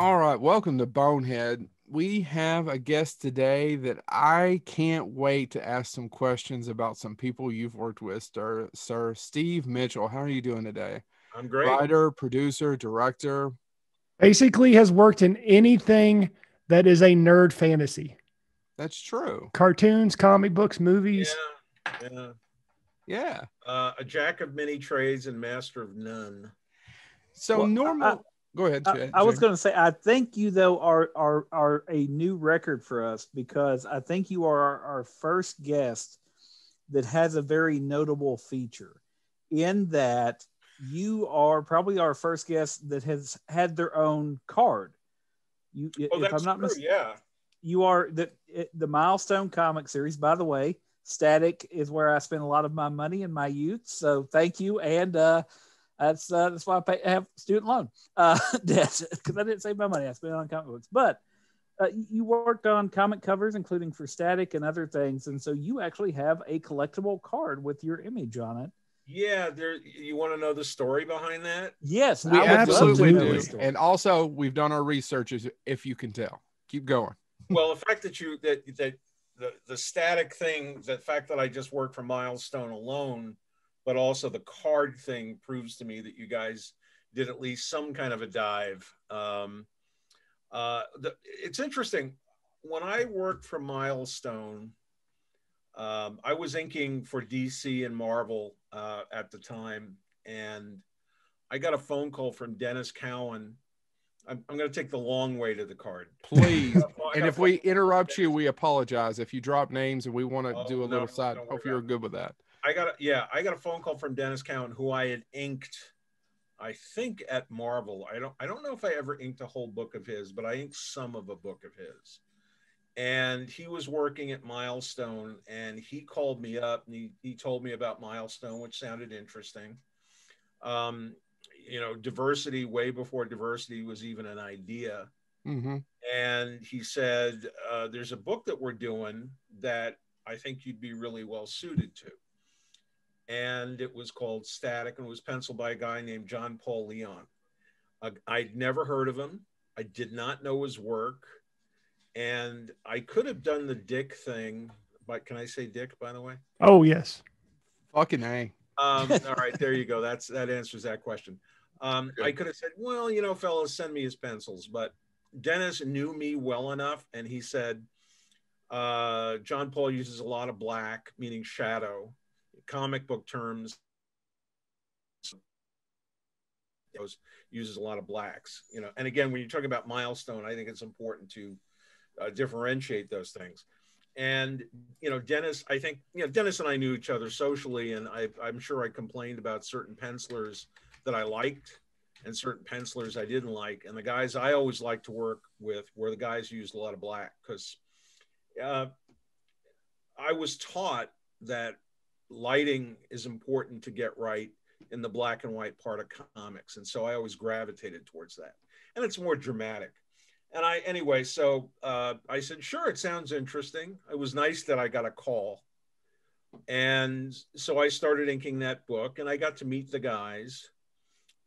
All right, welcome to Bonehead. We have a guest today that I can't wait to ask some questions about some people you've worked with, sir. sir. Steve Mitchell, how are you doing today? I'm great. Writer, producer, director. Basically, has worked in anything that is a nerd fantasy. That's true. Cartoons, comic books, movies. Yeah, yeah. Yeah. Uh, a jack of many trades and master of none. So Well, normal. I- go ahead. I, Chad, I was going to say, I think you though are are are a new record for us because I think you are our, our first guest that has a very notable feature in that you are probably our first guest that has had their own card. You, Oh, if that's I'm not true. yeah. you are the the milestone comic series. By the way, Static is where I spent a lot of my money in my youth. So thank you, and uh, that's uh, that's why I pay, have student loan uh, debt because I didn't save my money. I spent it on comic books, but. Uh, you worked on comic covers, including for Static and other things, and so you actually have a collectible card with your image on it. Yeah, there. You want to know the story behind that? Yes, We I would love to absolutely know do. the story. And also, we've done our researches. if you can tell. Keep going. well, the fact that you that that the the static thing, the fact that I just worked for Milestone alone, but also the card thing proves to me that you guys did at least some kind of a dive. Um, uh, the, it's interesting. When I worked for Milestone, um, I was inking for DC and Marvel uh, at the time, and I got a phone call from Denys Cowan. I'm, I'm going to take the long way to the card. Please. And if we interrupt you, we apologize. If you drop names and we want to Oh, do a no, little side, hope you're good with that. I got a, yeah, I got a phone call from Denys Cowan, who I had inked, I think at Marvel. I don't I don't know if I ever inked a whole book of his, but I inked some of a book of his. And he was working at Milestone, and he called me up and he, he told me about Milestone, which sounded interesting. Um, you know, diversity way before diversity was even an idea hmm and he said, uh, "There's a book that we're doing that I think you'd be really well suited to." And it was called Static, and it was penciled by a guy named John Paul Leon. Uh, I'd never heard of him. I did not know his work, and I could have done the Dick thing. But can I say Dick, by the way? Oh yes. Fucking A. Um, all right, there you go. That's that answers that question. Um, I could have said, well, you know, fellas, send me his pencils, but Denys knew me well enough, and he said, uh, John Paul uses a lot of black, meaning shadow, comic book terms. Uses a lot of blacks, you know. And again, when you're talking about milestone, I think it's important to uh, differentiate those things and you know dennis i think you know dennis and i knew each other socially and I, i'm sure i complained about certain pencilers that i liked and certain pencilers i didn't like and the guys i always liked to work with were the guys who used a lot of black because uh, i was taught that lighting is important to get right in the black and white part of comics. And so i always gravitated towards that. And it's more dramatic. And I anyway, so uh, I said, sure, it sounds interesting. It was nice that I got a call, and so I started inking that book, and I got to meet the guys,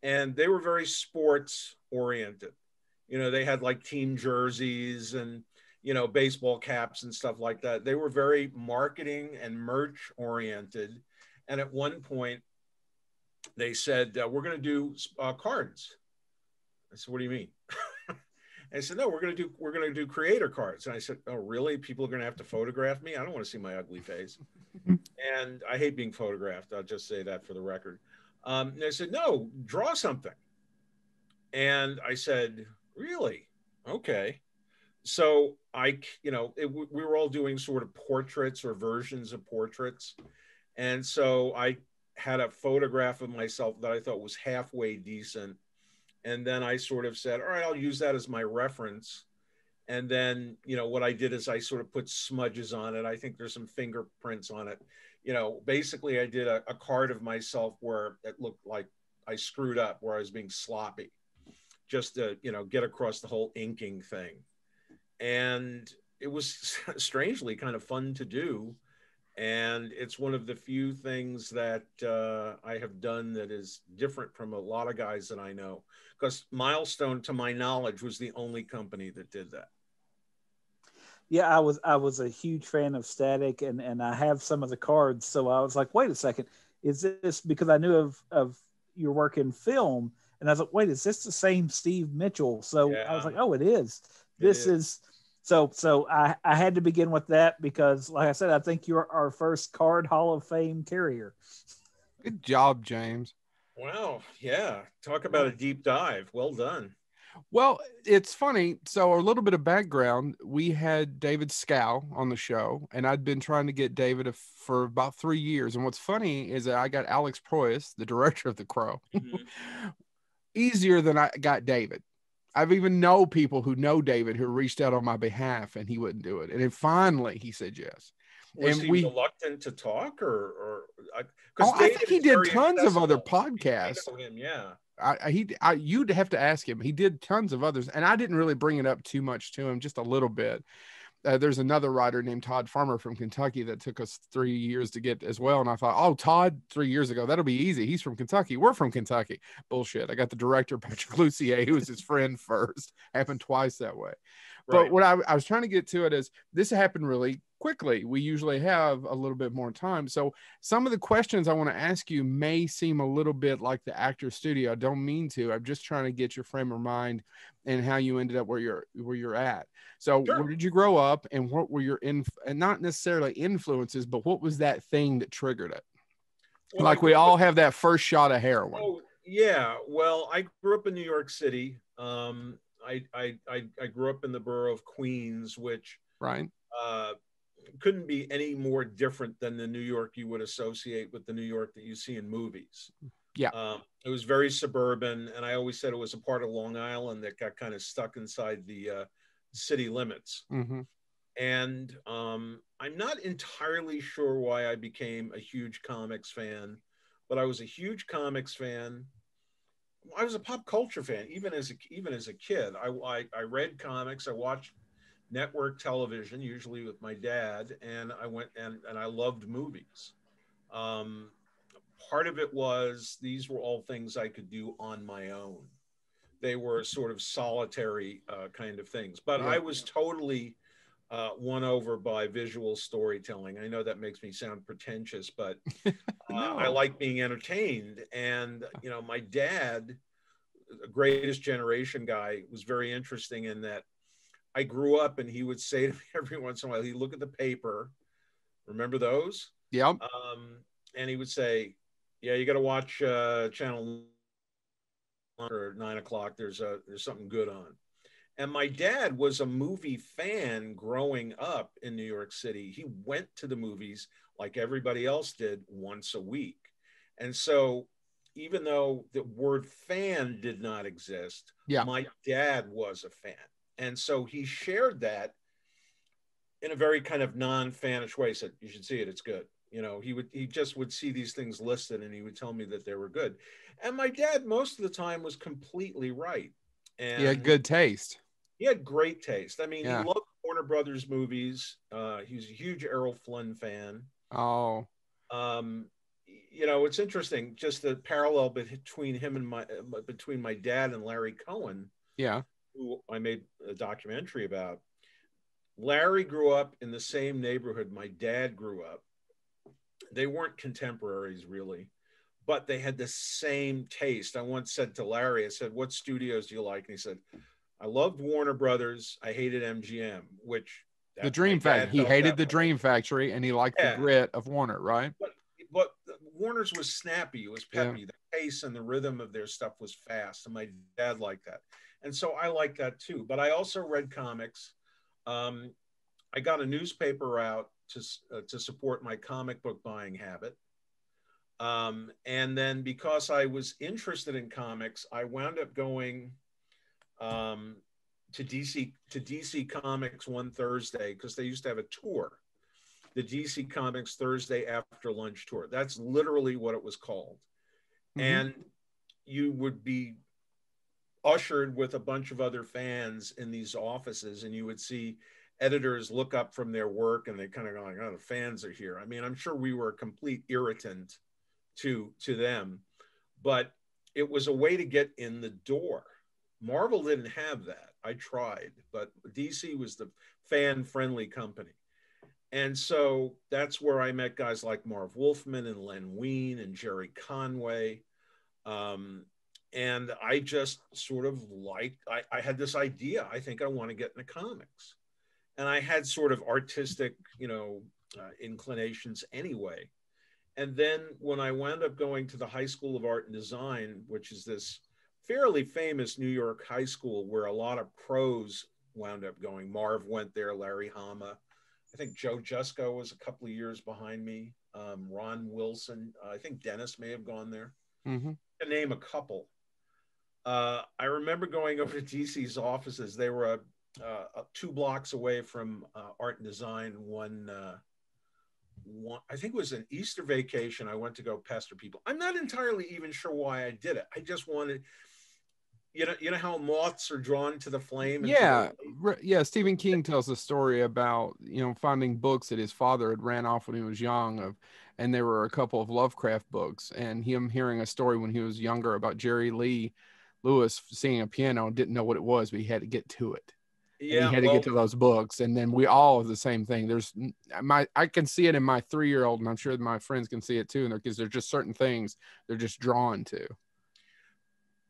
and they were very sports oriented. You know, they had like team jerseys and you know baseball caps and stuff like that. They were very marketing and merch oriented, and at one point, they said, uh, "We're going to do uh, cards." I said, "What do you mean?" I said, no, we're going to do, we're going to do creator cards. And I said, oh, really? People are going to have to photograph me. I don't want to see my ugly face. and I hate being photographed. I'll just say that for the record. Um, and I said, no, draw something. And I said, really? Okay. So I, you know, it, we were all doing sort of portraits or versions of portraits. And so I had a photograph of myself that I thought was halfway decent and then I sort of said, all right, I'll use that as my reference. And then, you know, what I did is I sort of put smudges on it. I think there's some fingerprints on it. You know, basically, I did a, a card of myself where it looked like I screwed up, where I was being sloppy, just to, you know, get across the whole inking thing. And it was strangely kind of fun to do. and it's one of the few things that uh, I have done that is different from a lot of guys that I know. Because Milestone, to my knowledge, was the only company that did that. Yeah, I was I was a huge fan of Static, and and I have some of the cards. So I was like, wait a second, is this because I knew of of your work in film, and I was like, wait, is this the same Steve Mitchell? So Yeah. I was like, oh, it is. It This is. is. So, so I, I had to begin with that because, like I said, I think you're our first card Hall of Fame carrier. Good job, James. Wow. Yeah. Talk about a deep dive. Well done. Well, it's funny. So, a little bit of background we had David Schow on the show, and I'd been trying to get David for about three years. And what's funny is that I got Alex Proyas, the director of The Crow, mm-hmm. easier than I got David. I've even know people who know David who reached out on my behalf and he wouldn't do it. And then finally he said yes. Was And he we- reluctant to talk, or, or I, 'cause Oh, I think he did tons of other podcasts. him, yeah. I- he I, you'd have to ask him. He did tons of others, and I didn't really bring it up too much to him, just a little bit. Uh, there's another writer named Todd Farmer from Kentucky that took us three years to get as well. And I thought, oh, Todd, three years ago, that'll be easy. He's from Kentucky. We're from Kentucky. Bullshit. I got the director, Patrick Lussier, who was his friend first. Happened twice that way. But what I, I was trying to get to it is this happened really quickly. We usually have a little bit more time. So some of the questions I want to ask you may seem a little bit like the actor studio. I don't mean to. I'm just trying to get your frame of mind and how you ended up where you're where you're at. So Sure. where did you grow up and what were your in and not necessarily influences, but what was that thing that triggered it? Well, like we all have that first shot of heroin. Oh yeah. Well, I grew up in New York City. Um, I, I I I grew up in the borough of Queens, which Right. uh, couldn't be any more different than the New York you would associate with the New York that you see in movies. Yeah. Um, it was very suburban, and I always said it was a part of Long Island that got kind of stuck inside the uh, city limits. hmm And um, I'm not entirely sure why I became a huge comics fan, but I was a huge comics fan. I was a pop culture fan, even as a, even as a kid. I, I, I read comics. I watched network television, usually with my dad, and I went and, and I loved movies. Um, part of it was these were all things I could do on my own. They were sort of solitary uh, kind of things, but Yeah. I was totally uh, won over by visual storytelling. I know that makes me sound pretentious, but uh, I like being entertained. And you know, my dad, the greatest generation guy, was very interesting in that I grew up and he would say to me every once in a while, he'd look at the paper. Remember those? Yeah. Um, and he would say, "Yeah, you got to watch uh, channel or nine o'clock. There's a there's something good on." And my dad was a movie fan growing up in New York City. He went to the movies like everybody else did once a week. And so, even though the word fan did not exist, Yeah. my dad was a fan. And so he shared that in a very kind of non-fanish way. He said, You should see it, it's good. You know, he would he just would see these things listed and he would tell me that they were good. And my dad most of the time was completely right. And He had good taste. he had great taste. I mean, Yeah. he loved Warner Brothers movies. Uh, he was a huge Errol Flynn fan. Oh, Um, you know, it's interesting just the parallel between him and my between my dad and Larry Cohen, yeah. who I made a documentary about. Larry grew up in the same neighborhood my dad grew up. They weren't contemporaries really, but they had the same taste. I once said to Larry, I said, What studios do you like? And he said, I loved Warner Brothers. I hated MGM, which The Dream Factory. He hated the way. Dream Factory and he liked Yeah. the grit of Warner, right? but Warner's was snappy. It was Yeah. peppy. The pace and the rhythm of their stuff was fast, and my dad liked that, and so I like that too. But I also read comics. Um, I got a newspaper out to uh, to support my comic book buying habit. Um, and then because I was interested in comics, I wound up going um, to DC to DC Comics one Thursday because they used to have a tour the DC Comics Thursday after lunch tour. That's literally what it was called. Mhm. And you would be ushered with a bunch of other fans in these offices, and you would see editors look up from their work and they kind of go like, oh, the fans are here. I mean, I'm sure we were a complete irritant to to them, but it was a way to get in the door. Marvel didn't have that. I tried, but DC was the fan friendly company. And so that's where I met guys like Marv Wolfman and Len Wein and Gerry Conway. Um, and I just sort of liked, I, I had this idea. I think I want to get into comics. And I had sort of artistic, you know, uh, inclinations anyway. And then when I wound up going to the High School of Art and Design, which is this fairly famous New York high school where a lot of pros wound up going. Marv went there, Larry Hama. I think Joe Jusko was a couple of years behind me. Um, Ron Wilson. Uh, I think Denys may have gone there. Mm-hmm. To name a couple. Uh, I remember going over to DC's offices. They were uh, two blocks away from uh, art and design. One uh, one, I think it was an Easter vacation. I went to go pester people. I'm not entirely even sure why I did it. I just wanted, you know, you know how moths are drawn to the flame. Yeah, the- yeah. Stephen King tells a story about you know finding books that his father had ran off when he was young of, and there were a couple of Lovecraft books, and him hearing a story when he was younger about Jerry Lee Lewis singing a piano and didn't know what it was, but he had to get to it yeah, he had to well, get to those books. And then we all have the same thing. There's uh, my I can see it in my three year old, and I'm sure my friends can see it too. And because there's just certain things they're just drawn to,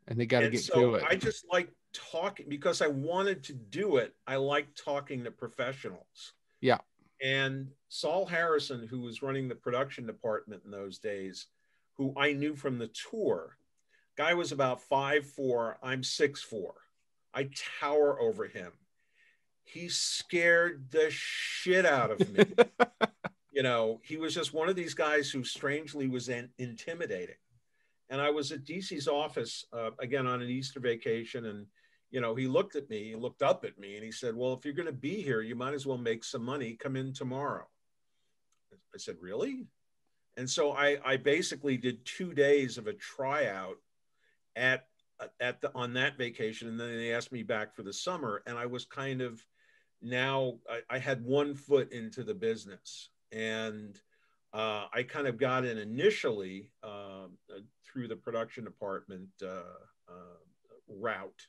and they got to get so to it. I just like talking because I wanted to do it. I like talking to professionals. Yeah. And Sol Harrison, who was running the production department in those days, who I knew from the tour, guy was about five four. I'm six four. I tower over him he scared the shit out of me. you know, he was just one of these guys who strangely was in, intimidating. And I was at DC's office uh, again on an Easter vacation, and you know, he looked at me, he looked up at me, and he said, "Well, if you're going to be here, you might as well make some money. Come in tomorrow." I said, "Really?" And so I, I basically did two days of a tryout at at the on that vacation, and then they asked me back for the summer, and I was kind of now I, I had one foot into the business and uh, I kind of got in initially uh, through the production department uh, uh, route.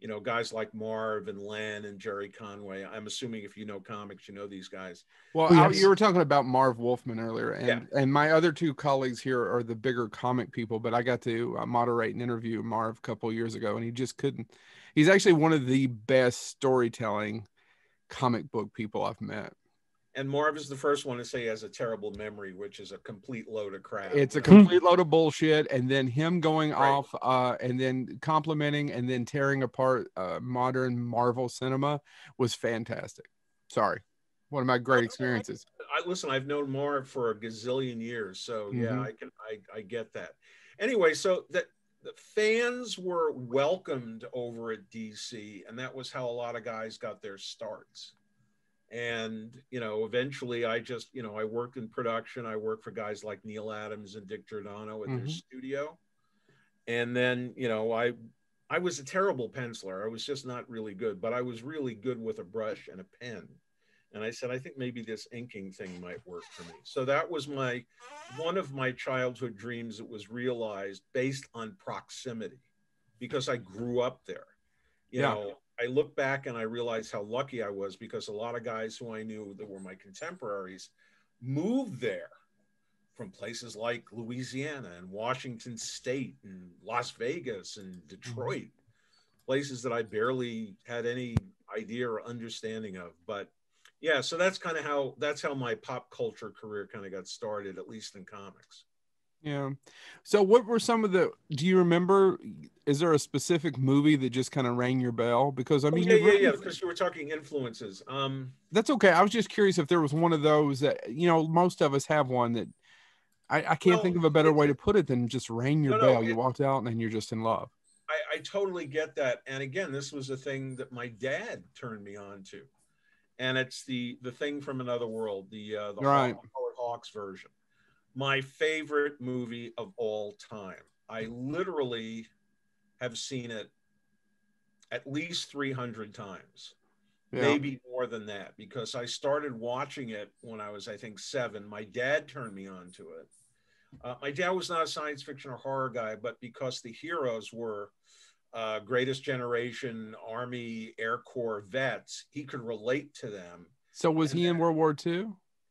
You know, guys like Marv and Len and Gerry Conway. I'm assuming if you know comics, you know these guys. Well, yes. you were talking about Marv Wolfman earlier, and yeah. and my other two colleagues here are the bigger comic people. But I got to uh, moderate and interview Marv a couple years ago, and he just couldn't. He's actually one of the best storytelling comic book people I've met. And Marv is the first one to say he has a terrible memory, which is a complete load of crap. It's a complete load of bullshit. And then him going right. off uh, and then complimenting and then tearing apart uh, modern Marvel cinema was fantastic. Sorry. One of my great experiences. I, I listen, I've known Marv for a gazillion years. So mm-hmm. yeah, I can I, I get that. Anyway, so that the fans were welcomed over at DC, and that was how a lot of guys got their starts. And you know, eventually, I just you know I worked in production. I worked for guys like Neal Adams and Dick Giordano at mm-hmm. their studio, and then you know I I was a terrible penciler. I was just not really good, but I was really good with a brush and a pen. And I said, I think maybe this inking thing might work for me. So that was my one of my childhood dreams that was realized based on proximity because I grew up there. You yeah. know, I look back and I realize how lucky I was because a lot of guys who I knew that were my contemporaries moved there from places like Louisiana and Washington State and Las Vegas and mm-hmm. Detroit, places that I barely had any idea or understanding of. But yeah so that's kind of how that's how my pop culture career kind of got started at least in comics. Yeah. So what were some of the do you remember is there a specific movie that just kind of rang your bell? Because i oh, mean oh, yeah yeah yeah because you were talking influences um that's okay i was just curious if there was one of those that you know most of us have one that i, I can't well, think of a better way to put it than just rang your no, bell. No, you it, walked out and then you're just in love. I, I totally get that and again this was a thing that my dad turned me on to and it's the the thing from another world, the uh, the right. Howard Hawks version. My favorite movie of all time. I literally have seen it at least 300 times. Yeah. maybe more than that because I started watching it when I was, I think, seven. My dad turned me on to it. Uh, my dad was not a science fiction or horror guy, but because the heroes were uh, greatest generation Army Air Corps vets, he could relate to them. So was And he in World War II?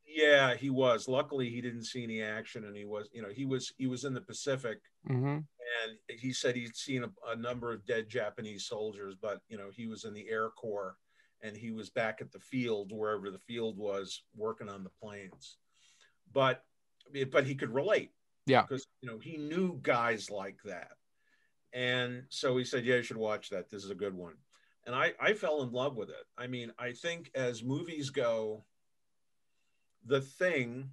Yeah, he was. Luckily, he didn't see any action, and he was, you know, he was he was in the Pacific, Mm-hmm. and he said he'd seen a, a number of dead Japanese soldiers, but you know, he was in the Air Corps, and he was back at the field wherever the field was, working on the planes. But but he could relate. Yeah. because you know he knew guys like that, and so he said, "Yeah, you should watch that. This is a good one." And I I fell in love with it. I mean, I think as movies go, the thing,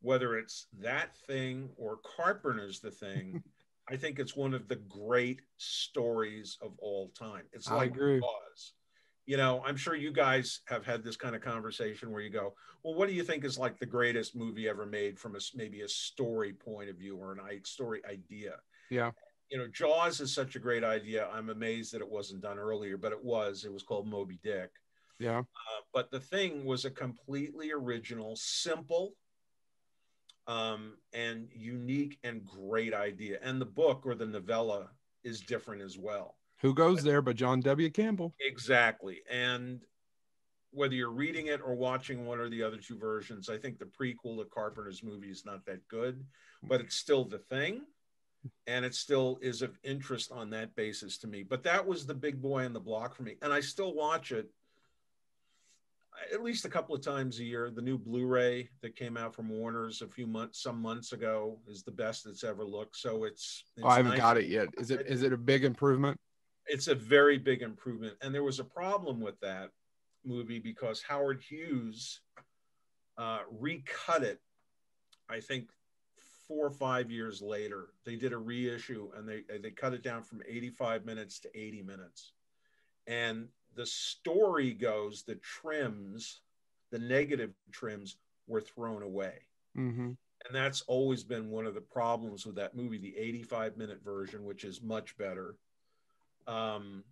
whether it's that thing or Carpenter's The Thing, I think it's one of the great stories of all time. It's I like agree. Jaws. You know, I'm sure you guys have had this kind of conversation where you go, "Well, what do you think is like the greatest movie ever made from a maybe a story point of view or an i- story idea?" Yeah. You know, Jaws is such a great idea. I'm amazed that it wasn't done earlier, but it was. It was called Moby Dick. Yeah. Uh, but the thing was a completely original, simple, um, and unique and great idea. And the book or the novella is different as well. Who goes there but John W. Campbell? Exactly. And whether you're reading it or watching one or the other two versions, I think the prequel to Carpenter's movie is not that good, but it's still the thing. And it still is of interest on that basis to me. But that was the big boy on the block for me. And I still watch it at least a couple of times a year. The new Blu-ray that came out from Warner's a few months, some months ago, is the best it's ever looked. So it's, it's Oh, I haven't nice got it yet. Is it is it a big improvement? it's a very big improvement. And there was a problem with that movie because Howard Hughes uh, recut it, I think four or five years later. They did a reissue and they they cut it down from 85 minutes to 80 minutes. And the story goes the trims, the negative trims were thrown away Mm-hmm. and that's always been one of the problems with that movie the 85 minute version which is much better um,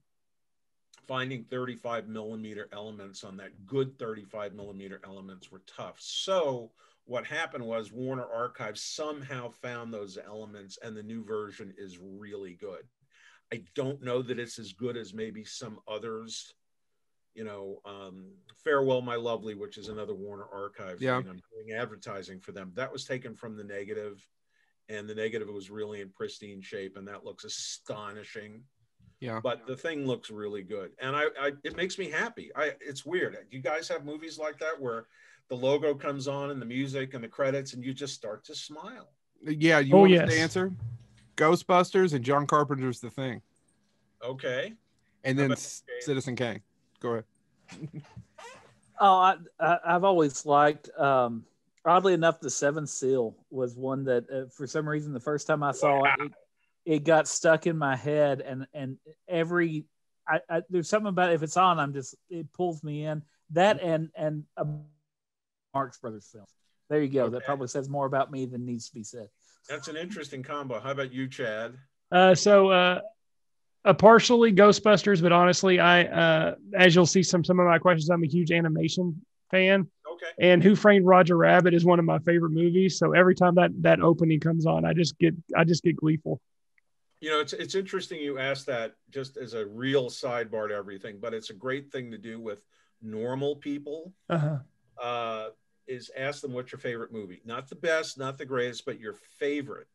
finding 35 millimeter elements on that good 35 millimeter elements were tough so what happened was warner archives somehow found those elements and the new version is really good i don't know that it's as good as maybe some others you know, um, Farewell, My Lovely, which is another Warner Archive Yeah. thing. I'm doing advertising for them. That was taken from the negative, and the negative was really in pristine shape, and that looks astonishing. Yeah. But the thing looks really good, and I, I it makes me happy. I it's weird. You guys have movies like that where the logo comes on and the music and the credits, and you just start to smile. Yeah. You Oh, want yes. the answer? Ghostbusters and John Carpenter's The Thing, Okay. and then about Citizen Kane. Go ahead. Oh, I, I I've always liked. Um, oddly enough, the Seventh Seal was one that, uh, for some reason, the first time I saw it, it, it got stuck in my head, and and every I, I there's something about it, if it's on, I'm just it pulls me in. That and and a Marx Brothers film. There you go. That probably says more about me than needs to be said. That's an interesting combo. How about you, Chad? Uh, so uh, uh, partially Ghostbusters, but honestly, I uh, as you'll see some some of my questions, I'm a huge animation fan, Okay. and Who Framed Roger Rabbit is one of my favorite movies. So every time that that opening comes on, I just get I just get gleeful. You know, it's it's interesting you asked that just as a real sidebar to everything, but it's a great thing to do with normal people. Uh-huh. Uh, is ask them what's your favorite movie, not the best, not the greatest, but your favorite.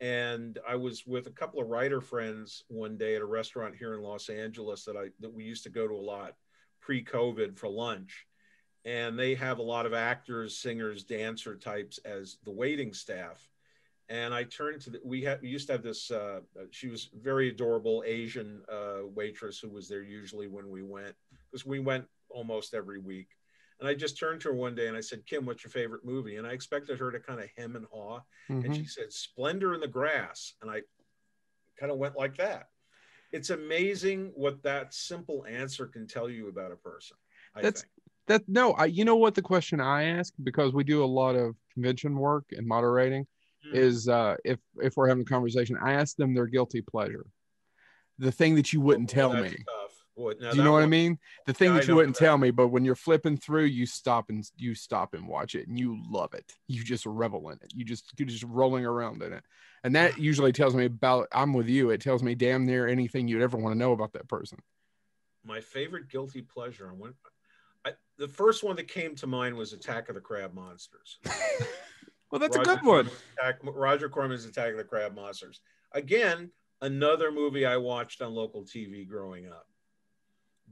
And I was with a couple of writer friends one day at a restaurant here in Los Angeles that I that we used to go to a lot pre-COVID for lunch, and they have a lot of actors, singers, dancer types as the waiting staff. And I turned to the, we had we used to have this. Uh, she was very adorable Asian uh, waitress who was there usually when we went because we went almost every week. And I just turned to her one day and I said, "Kim, what's your favorite movie?" And I expected her to kind of hem and haw, and Mhm. she said, "Splendor in the Grass," and I kind of went like that. It's amazing what that simple answer can tell you about a person. I That's- think. That no, I you know what the question I ask because we do a lot of convention work and moderating Hmm. is uh if if we're having a conversation, I ask them their guilty pleasure. The thing that you wouldn't Boy, tell me. Tough. Now Do you know what I mean? The thing Yeah, that you wouldn't that. tell me, but when you're flipping through, you stop and you stop and watch it, and you love it. You just revel in it. You just you're just rolling around in it, and that usually tells me about. I'm with you. It tells me damn near anything you'd ever want to know about that person. my favorite guilty pleasure. I went, I, the first one that came to mind was Attack of the Crab Monsters. Well, that's Roger a good one. Attack, Roger Corman's Attack of the Crab Monsters. Again, another movie I watched on local TV growing up.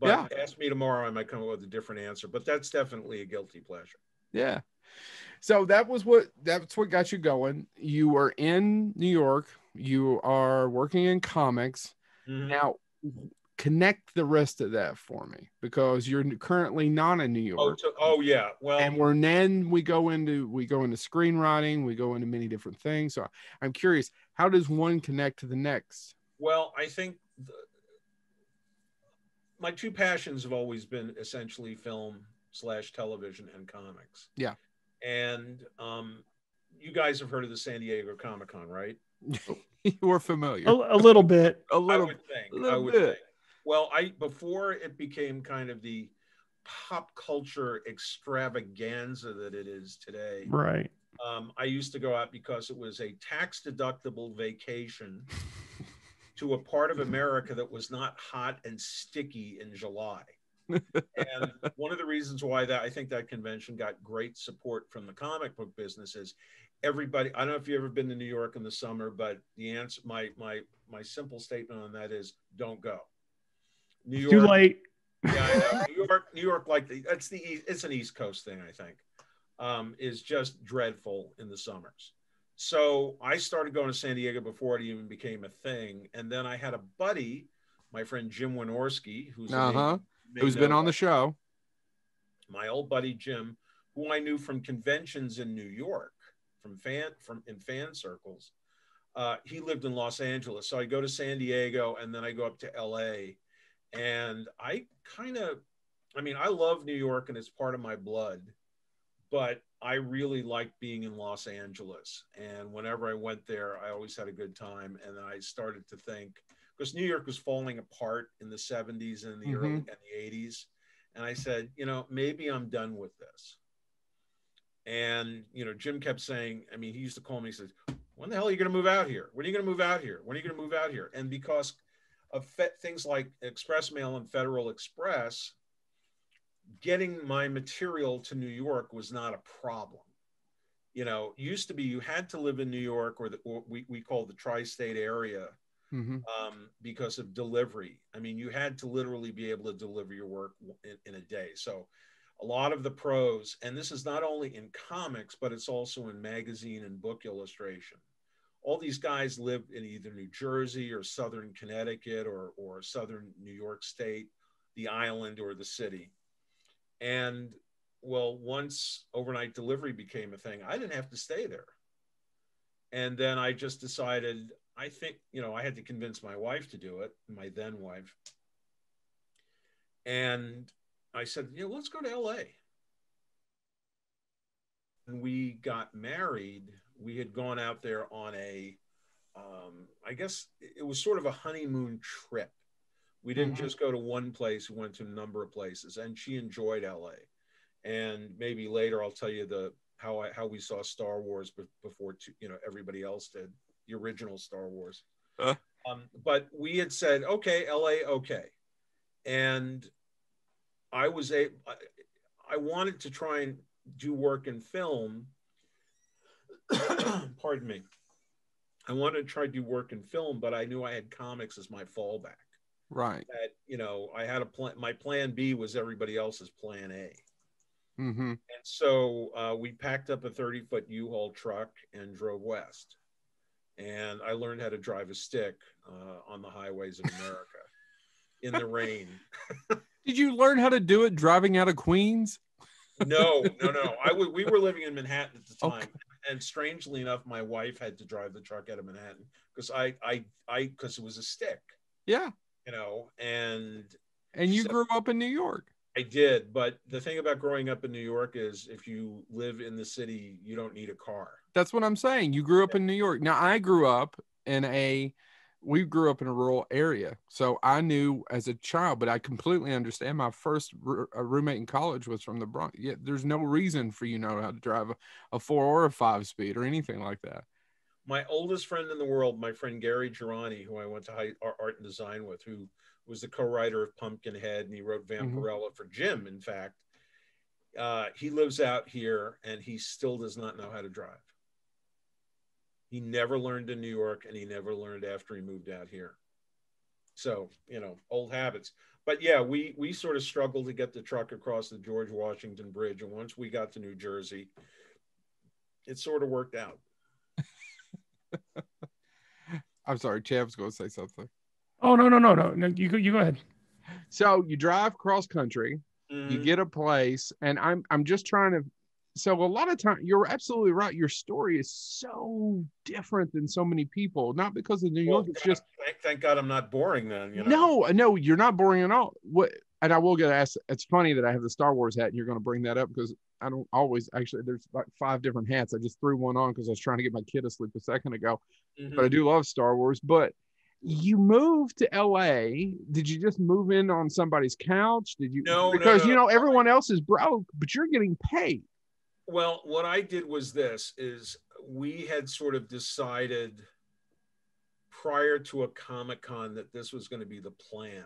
But ask me tomorrow, I might come up with a different answer. But that's definitely a guilty pleasure. Yeah. So that was what that's what got you going. You were in New York. You are working in comics. Mhm. Now, connect the rest of that for me because you're currently not in New York. Oh, to, oh yeah. Well, and we're then we go into we go into screenwriting we go into many different things so i'm curious how does one connect to the next Well, I think the, my two passions have always been essentially film slash television and comics. Yeah. And um, you guys have heard of the San Diego Comic Con, right? you were familiar A, a little bit. A little would think. a I little would bit. think. Well, I before it became kind of the pop culture extravaganza that it is today. Right. Um, I used to go out because it was a tax deductible vacation to a part of America that was not hot and sticky in July. and one of the reasons why that I think that convention got great support from the comic book business is everybody. I don't know if you've ever been to New York in the summer, but the answer, my my my simple statement on that is don't go. New York, Too late. yeah, I know. New York, New York, like the that's the it's an East Coast thing, I think, um, is just dreadful in the summers. So I started going to San Diego before it even became a thing, and then I had a buddy, my friend Jim Wynorski, who's uh-huh. may who's been on the show. My old buddy Jim, who I knew from conventions in New York, from fan from in fan circles. Uh, he lived in Los Angeles, so I go to San Diego and then I go up to L.A. And I kind of, I mean, I love New York and it's part of my blood, but I really liked being in Los Angeles. And whenever I went there, I always had a good time. And then I started to think because New York was falling apart in the 70s and the early mm-hmm. and the 80s. And I said, you know, maybe I'm done with this. And, you know, Jim kept saying, I mean, he used to call me, he says, when the hell are you going to move out here? When are you going to move out here? When are you going to move out here? And because of fe- things like Express Mail and Federal Express, getting my material to New York was not a problem. You know, used to be you had to live in New York or, the, or we, we call the tri state area Mhm. um, because of delivery. I mean, you had to literally be able to deliver your work in, in a day. So, a lot of the pros, and this is not only in comics, but it's also in magazine and book illustration. All these guys live in either New Jersey or Southern Connecticut or, or Southern New York State, the island or the city. And well, once overnight delivery became a thing, I didn't have to stay there. And then I just decided, I think, you know, I had to convince my wife to do it, my then wife. And I said, you know, let's go to LA. When we got married, we had gone out there on a, um, I guess it was sort of a honeymoon trip. We didn't Mhm. just go to one place, we went to a number of places, and she enjoyed LA. And maybe later I'll tell you the how I how we saw Star Wars be- before two, you know everybody else did the original Star Wars. Uh. Um, but we had said, okay, LA, okay, and I was a I, I wanted to try and do work in film. Pardon me. I wanted to try to do work in film, but I knew I had comics as my fallback. Right That you know, I had a plan. My plan B was everybody else's plan A. hmm And so uh, we packed up a 30 foot U Haul truck and drove west. And I learned how to drive a stick uh, on the highways of America in the rain. did you learn how to do it driving out of queens No, no, no. I w- we were living in Manhattan at the time. Okay. And strangely enough, my wife had to drive the truck out of Manhattan because I, I, I, because it was a stick, yeah you know, and and you So- grew up in new york I did. But the thing about growing up in New York is if you live in the city, you don't need a car. That's what I'm saying. You grew up in New York. Now I grew up in a we grew up in a rural area, so I knew as a child. But I completely understand. My first r- roommate in college was from the Bronx. Yeah, there's no reason for you know how to drive a, a four or a five speed or anything like that. My oldest friend in the world, my friend Gary Gerani, who I went to high, art and design with, who was the co-writer of Pumpkinhead, and he wrote Vampirella mm-hmm. for Jim. In fact, uh, he lives out here, and he still does not know how to drive. He never learned in New York, and he never learned after he moved out here. So you know, old habits. But yeah, we we sort of struggled to get the truck across the George Washington Bridge, and once we got to New Jersey, it sort of worked out. I'm sorry, Chad's going to say something. Oh no no no no no! You go you go ahead. So you drive cross country, mm-hmm. you get a place, and I'm I'm just trying to so a lot of time you're absolutely right your story is so different than so many people not because of new york well, it's just thank, thank, god i'm not boring then you know? no no you're not boring at all what and i will get asked it's funny that i have the star wars hat and you're going to bring that up because i don't always actually there's like five different hats i just threw one on because i was trying to get my kid asleep a second ago mm-hmm. but i do love star wars but you moved to LA. Did you just move in on somebody's couch? Did you? No, because no, no. you know everyone else is broke, but you're getting paid. Well, what I did was this: is we had sort of decided prior to a Comic Con that this was going to be the plan.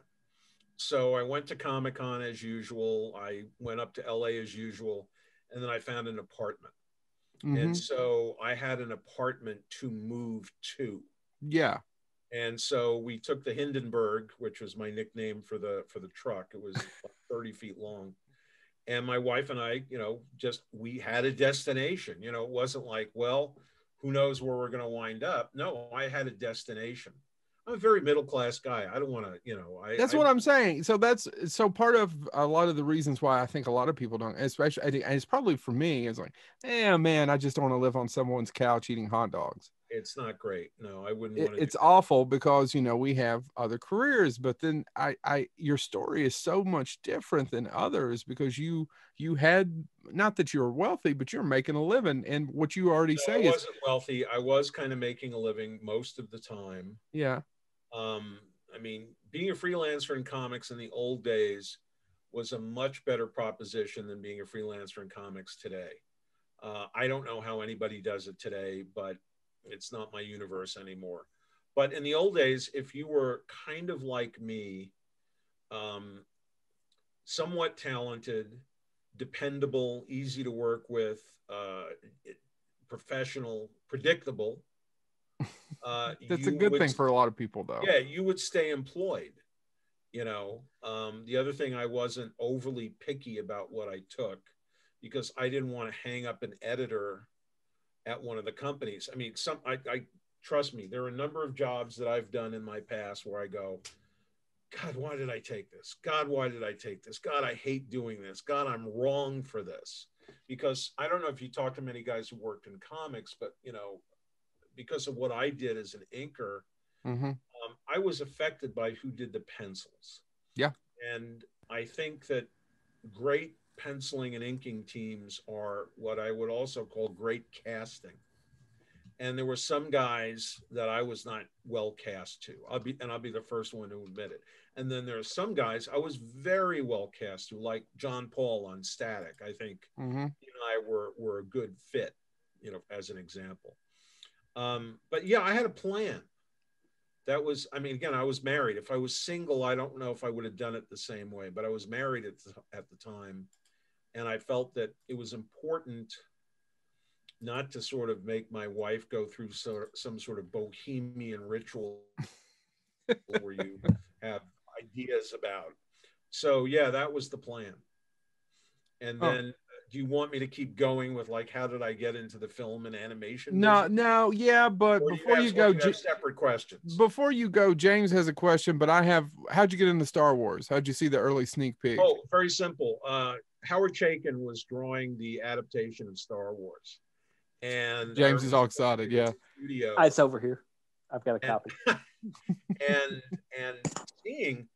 So I went to Comic Con as usual. I went up to LA as usual, and then I found an apartment. Mm-hmm. And so I had an apartment to move to. Yeah. And so we took the Hindenburg, which was my nickname for the for the truck. It was 30 feet long and my wife and I, you know, just we had a destination. You know, it wasn't like, well, who knows where we're going to wind up. No, I had a destination. I'm a very middle class guy. I don't want to, you know. I, that's I, what I'm saying. So that's so part of a lot of the reasons why I think a lot of people don't, especially, I think and it's probably for me. It's like, yeah, man, I just don't want to live on someone's couch eating hot dogs it's not great. No, I wouldn't. Want it, it's awful because you know we have other careers, but then I, I, your story is so much different than others because you, you had not that you're wealthy, but you're making a living, and what you already no, say I is wasn't wealthy. I was kind of making a living most of the time. Yeah. Um, I mean, being a freelancer in comics in the old days was a much better proposition than being a freelancer in comics today. Uh, I don't know how anybody does it today, but it's not my universe anymore. But in the old days, if you were kind of like me, um, somewhat talented, dependable, easy to work with, uh, professional, predictable. Uh, That's a good would, thing for a lot of people, though. Yeah, you would stay employed. You know, um, the other thing, I wasn't overly picky about what I took because I didn't want to hang up an editor at one of the companies. I mean, some I, I trust me, there are a number of jobs that I've done in my past where I go, God, why did I take this? God, why did I take this? God, I hate doing this. God, I'm wrong for this. Because I don't know if you talk to many guys who worked in comics, but you know, because of what I did as an inker, mm-hmm. um, I was affected by who did the pencils. Yeah. And I think that great penciling and inking teams are what I would also call great casting. And there were some guys that I was not well cast to. I'll be and I'll be the first one to admit it. And then there are some guys I was very well cast to, like John Paul on Static. I think mm-hmm. he and I were were a good fit, you know, as an example. Um, but yeah, I had a plan that was i mean again i was married if i was single i don't know if i would have done it the same way but i was married at the, at the time and I felt that it was important not to sort of make my wife go through so, some sort of bohemian ritual where you have ideas about. So yeah, that was the plan. And oh. then. Do you want me to keep going with like how did I get into the film and animation? No, business? no, yeah, but or before you, you go, you separate questions. Before you go, James has a question, but I have. How'd you get into Star Wars? How'd you see the early sneak peek? Oh, very simple. Uh, Howard Chaykin was drawing the adaptation of Star Wars, and James is all excited. Yeah, studio. Ah, it's over here. I've got a copy. and and seeing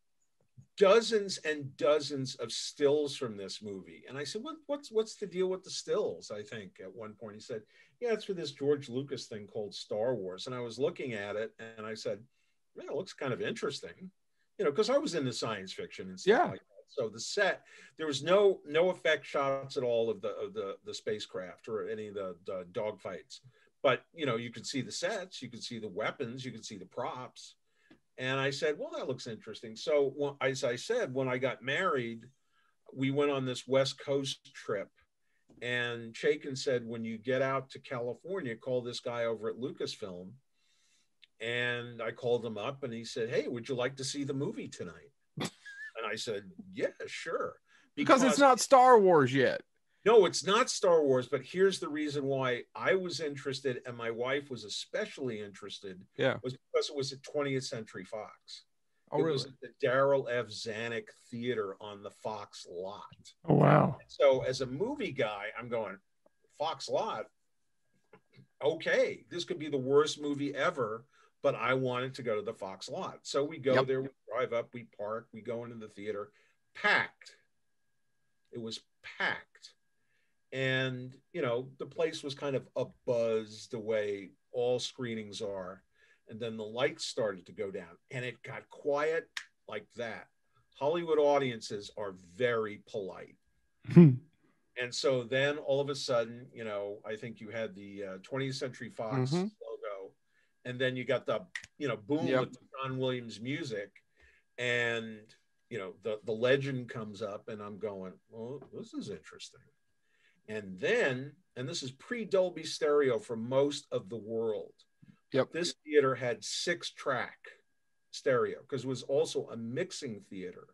dozens and dozens of stills from this movie, and I said, "What what's what's the deal with the stills?" I think at one point he said, "Yeah, it's for this George Lucas thing called Star Wars," and I was looking at it, and I said, yeah, it looks kind of interesting, you know, because I was into science fiction and stuff Yeah. like that. So the set, there was no no effect shots at all of the of the the spacecraft or any of the, the dog fights. But you know, you could see the sets, you could see the weapons, you could see the props. And I said, well, that looks interesting. So when, as I said, when I got married, we went on this West Coast trip. And Chaykin said, when you get out to California, call this guy over at Lucasfilm. And I called him up and he said, Hey, would you like to see the movie tonight? and I said, Yeah, sure. Because it's not Star Wars yet. No, it's not Star Wars, but here's the reason why I was interested and my wife was especially interested. Yeah. Was because it was at 20th Century Fox. Oh, it really? was at the Darryl F. Zanuck Theater on the Fox lot. Oh wow. So as a movie guy, I'm going, Fox lot. Okay, this could be the worst movie ever, but I wanted to go to the Fox lot. So we go Yep. there, we drive up, we park, we go into the theater, packed. It was packed. And, you know, the place was kind of a buzz the way all screenings are. And then the lights started to go down and it got quiet like that. Hollywood audiences are very polite. And so then all of a sudden, you know, I think you had the uh, 20th Century Fox Mhm. logo, and then you got the, you know, boom Yep. with John Williams music, and you know the the legend comes up, and I'm going, well, this is interesting. And then, and this is pre Dolby Stereo for most of the world. Yep. This theater had six track stereo because it was also a mixing theater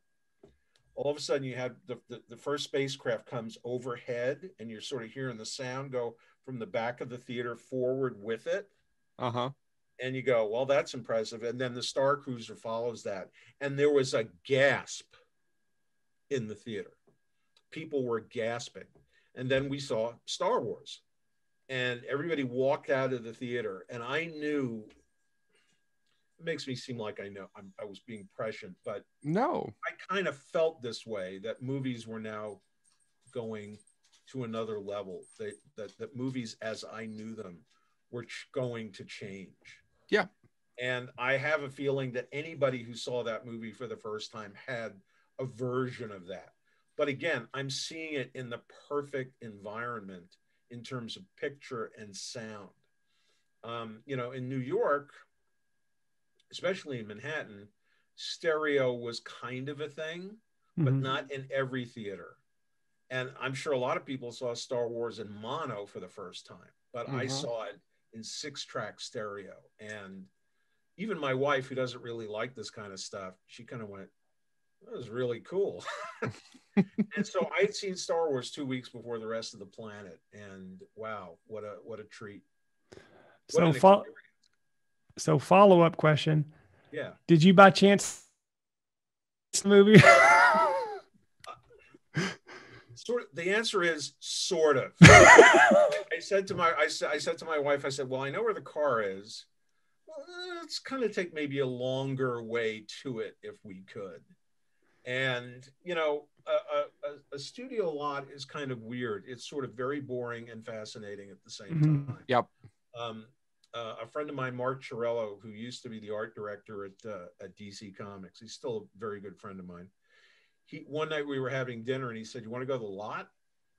all of a sudden you have the, the, the first spacecraft comes overhead and you're sort of hearing the sound go from the back of the theater forward with it Uh huh. and you go well that's impressive and then the star cruiser follows that and there was a gasp in the theater people were gasping and then we saw star wars and everybody walked out of the theater and i knew it makes me seem like i know I'm, i was being prescient but No. I kind of felt this way that movies were now going to another level. They, that that movies, as I knew them, were ch- going to change. Yeah. And I have a feeling that anybody who saw that movie for the first time had a version of that. But again, I'm seeing it in the perfect environment in terms of picture and sound. Um, you know, in New York, especially in Manhattan, stereo was kind of a thing, but Mhm. not in every theater. And I'm sure a lot of people saw Star Wars in mono for the first time, but I Mhm. saw it in six track stereo. And even my wife, who doesn't really like this kind of stuff, she kind of went, that was really cool. and so I had seen Star Wars two weeks before the rest of the planet. And wow, what a what a treat. What So fo- so follow up question: yeah. Did you by chance the movie? Sort of, the answer is sort of. I said to my I said I said to my wife, I said, Well, I know where the car is. Well, let's kind of take maybe a longer way to it if we could. And you know, a, a, a studio lot is kind of weird. It's sort of very boring and fascinating at the same Mhm. time. Yep. Um, uh, a friend of mine, Mark Chiarello, who used to be the art director at uh, at DC Comics, he's still a very good friend of mine. He one night we were having dinner and he said, "You want to go to the lot?"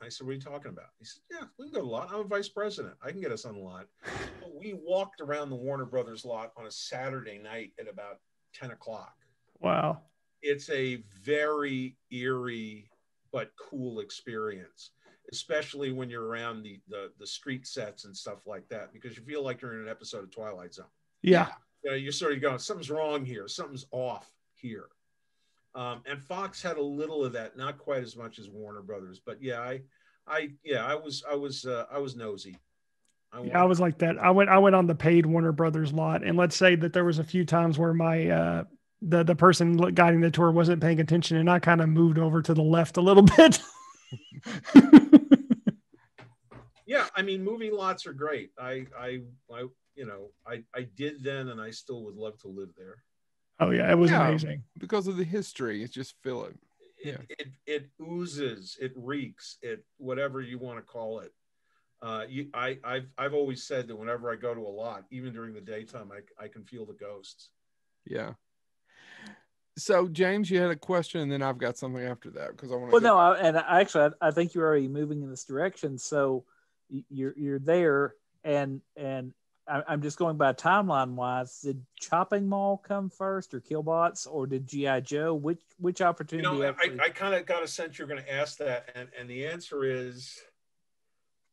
I said, "What are you talking about?" He said, "Yeah, we can go to the lot. I'm a vice president. I can get us on the lot." So we walked around the Warner Brothers lot on a Saturday night at about ten o'clock. wow. It's a very eerie but cool experience, especially when you're around the the, the street sets and stuff like that, because you feel like you're in an episode of Twilight Zone Yeah. you know, you're sort of going, something's wrong here, something's off here. Um, and Fox had a little of that, not quite as much as Warner Brothers, but yeah, I, I, yeah, I was, I was, uh, I was nosy. I, Yeah, I was like that. I went I went on the paid Warner Brothers lot, and let's say that there was a few times where my uh the the person guiding the tour wasn't paying attention, and I kind of moved over to the left a little bit. yeah, I mean, movie lots are great. I, I, I, you know, I, I did then, and I still would love to live there. oh yeah, it was Yeah. amazing. Because of the history. It's just feel it. It, it, it oozes, it reeks, it whatever you want to call it. Uh, you, I, I've, I've always said that whenever I go to a lot, even during the daytime, I, I can feel the ghosts. Yeah. So James, you had a question, and then I've got something after that because I want to. Well, no, I, and I, actually, I, I think you're already moving in this direction. So you're you're there, and and I, I'm just going by timeline wise. Did Chopping Mall come first, or Killbots, or did GI Joe? Which which opportunity? You opportunity? know, I, I kind of got a sense you're going to ask that, and and the answer is,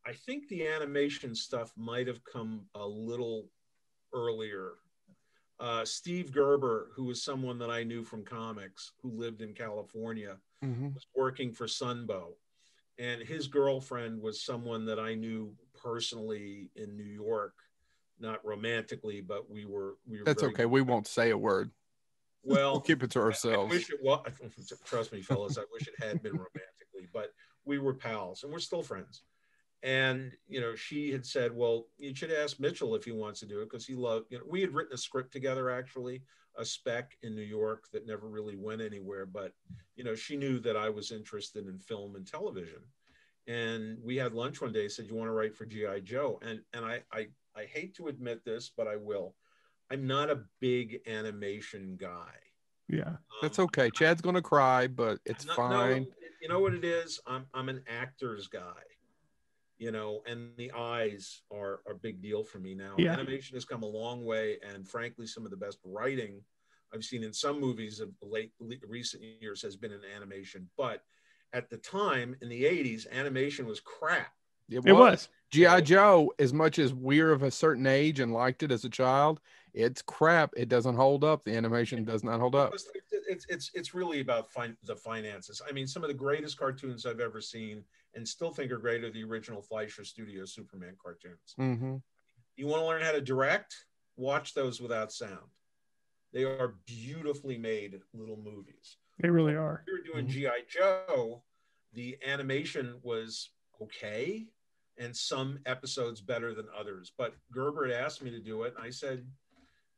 I think the animation stuff might have come a little earlier. Uh, Steve Gerber, who was someone that I knew from comics, who lived in California, Mhm. was working for Sunbow, and his girlfriend was someone that I knew personally in New York, not romantically, but we were we were. That's okay. We won't say a word. Well, We'll keep it to I- I ourselves. wish it was. Trust me, fellas. I wish it had been romantically, but we were pals, and we're still friends. And you know, she had said, "Well, you should ask Mitchell if he wants to do it because he loved." You know, we had written a script together, actually, a spec in New York that never really went anywhere. But you know, she knew that I was interested in film and television, and we had lunch one day. Said, "You want to write for GI Joe?" And and I I I hate to admit this, but I will. I'm not a big animation guy. Yeah. That's Um, okay. Chad's gonna cry, but it's no- no, fine. you know what it is? I'm I'm an actor's guy, you know, and the eyes are a big deal for me now. Yeah. Animation has come a long way, and frankly, some of the best writing I've seen in some movies of late le- recent years has been in animation. But at the time in the '80s, animation was crap. It was. GI Joe. As much as we're of a certain age and liked it as a child, it's crap. It doesn't hold up. The animation does not hold up. It's it's it's, it's really about fin- the finances. I mean, some of the greatest cartoons I've ever seen, and still think are great, are the original Fleischer Studio Superman cartoons. hmm You want to learn how to direct? Watch those without sound. They are beautifully made little movies. They really are. We were doing Mhm. GI Joe. The animation was okay, and some episodes better than others. But Gerber had asked me to do it, and I said,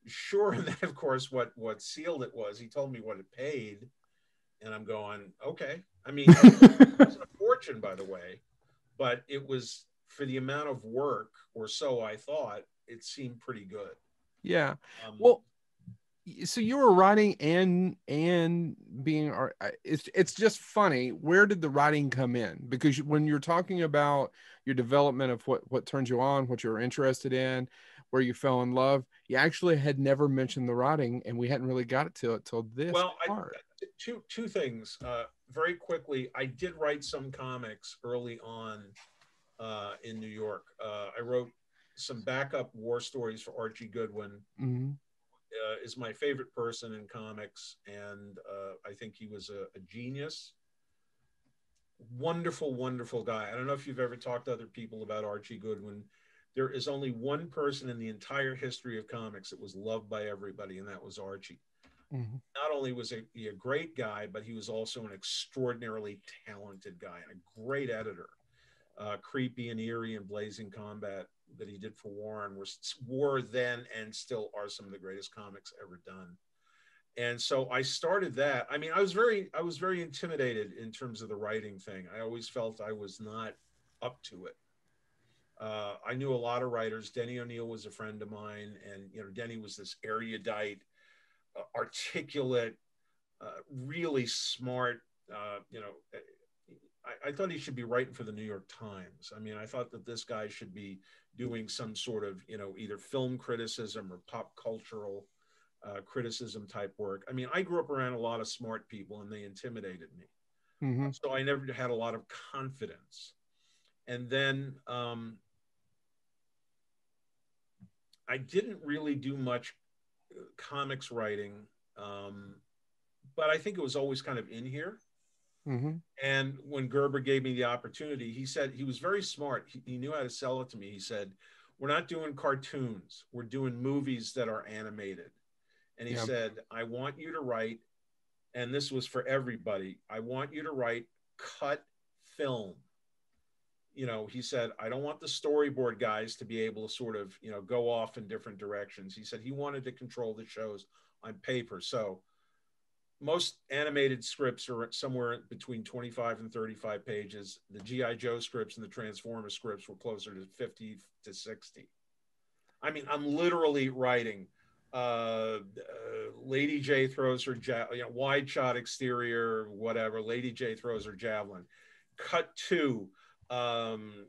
"Sure." And then, of course, what what sealed it was he told me what it paid, and I'm going, "Okay." I mean, it wasn't a fortune, by the way, but it was for the amount of work, or so I thought. It seemed pretty good. Yeah. Um, Well, so you were writing and and being it's it's just funny where did the writing come in because when you're talking about your development of what what turns you on what you're interested in where you fell in love you actually had never mentioned the writing and we hadn't really got it to it till this Well, I- part two two things uh, very quickly. I did write some comics early on uh, in New York. Uh, I wrote some backup war stories for Archie Goodwin. Mhm. Uh, is my favorite person in comics, and uh, I think he was a, a genius. Wonderful, wonderful guy. I don't know if you've ever talked to other people about Archie Goodwin. There is only one person in the entire history of comics that was loved by everybody, and that was Archie Mhm. not only was he he a great guy, but he was also an extraordinarily talented guy and a great editor. Uh, creepy and eerie and blazing combat that he did for Warren were, were then and still are some of the greatest comics ever done. And so I started that. I mean, I was very, I was very intimidated in terms of the writing thing. I always felt I was not up to it. Uh, I knew a lot of writers. Denny O'Neil was a friend of mine, and you know, Denny was this erudite, uh, articulate, uh, really smart. Uh, you know, I, I thought he should be writing for the New York Times. I mean, I thought that this guy should be doing some sort of, you know, either film criticism or pop cultural uh, criticism type work. I mean, I grew up around a lot of smart people, and they intimidated me Mhm. so I never had a lot of confidence. And then um, I didn't really do much uh, comics writing, um, but I think it was always kind of in here. Mhm. And when Gerber gave me the opportunity, he said he was very smart. He, he knew how to sell it to me. He said, "We're not doing cartoons. We're doing movies that are animated." And he Yeah. said, "I want you to write." And this was for everybody. I want you to write cut film. You know, he said, I don't want the storyboard guys to be able to sort of, you know, go off in different directions. He said he wanted to control the shows on paper. So most animated scripts are somewhere between 25 and 35 pages. The G.I. Joe scripts and the Transformer scripts were closer to 50 to 60. I mean, I'm literally writing uh, uh, Lady Jaye throws her ja- you know, wide shot exterior, whatever. Lady Jaye throws her javelin. Cut to, um,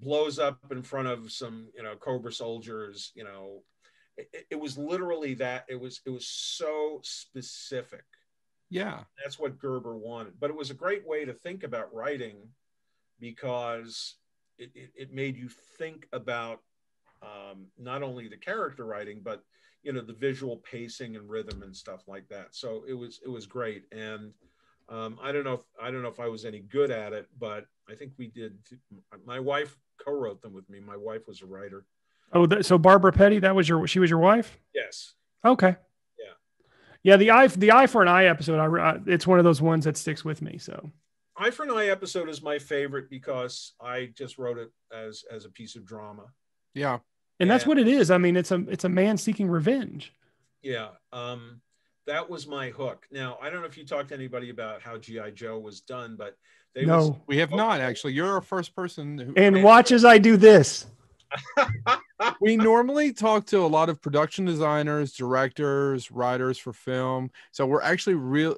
blows up in front of some you know Cobra soldiers. You know, it, it was literally that. It was it was so specific. Yeah. That's what Gerber wanted. But it was a great way to think about writing because it, it, it made you think about um, not only the character writing, but you know the visual pacing and rhythm and stuff like that. So it was it was great. And um, I don't know if I don't know if I was any good at it, but I think we did. My wife co-wrote them with me. My wife was a writer. Oh, th- so Barbara Petty, that was your she was your wife? Yes. Okay. Yeah. Yeah, the eye the eye for an eye episode. I, I it's one of those ones that sticks with me. So Eye for an Eye episode is my favorite because I just wrote it as as a piece of drama. Yeah. and that's what it is. I mean, it's a it's a man seeking revenge. Yeah, um, that was my hook. Now I don't know if you talked to anybody about how GI Joe was done, but they was, no. We have Oh. not actually. You're our first person who And watch as I do this. we normally talk to a lot of production designers, directors, writers for film. So we're actually real.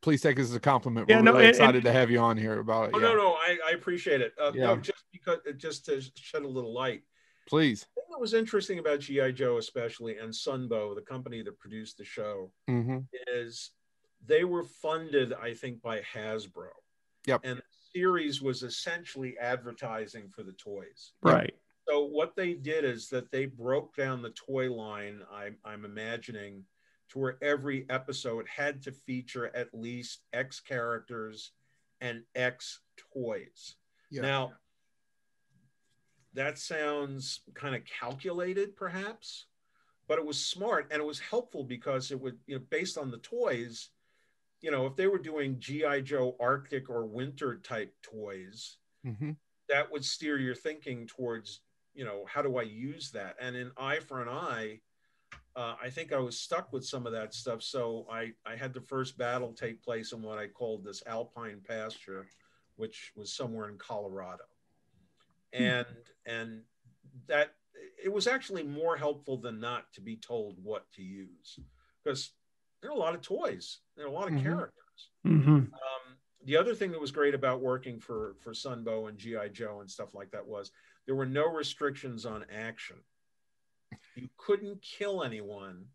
Please take this as a compliment. We're no, really and- excited and- to have you on here about it. Oh yeah. no, no, I, I appreciate it. Uh, No, Yeah. just because just to shed a little light. Please. The thing that was interesting about GI Joe, especially, and Sunbow, the company that produced the show, hmm is they were funded, I think, by Hasbro. Yep. And the series was essentially advertising for the toys. Right. So what they did is that they broke down the toy line. I'm, I'm imagining to where every episode had to feature at least X characters and X toys. Yeah. Now, that sounds kind of calculated, perhaps, but it was smart and it was helpful because it would, you know, based on the toys, you know, if they were doing GI Joe Arctic or Winter type toys, hmm that would steer your thinking towards you know how do i use that? And in eye for an eye uh, i think i was stuck with some of that stuff. So i i had the first battle take place in what i called this alpine pasture which was somewhere in colorado. And and that it was actually more helpful than not to be told what to use because there are a lot of toys there are a lot of Mhm. characters hmm um, the other thing that was great about working for for Sunbow and GI Joe and stuff like that was there were no restrictions on action. You couldn't kill anyone,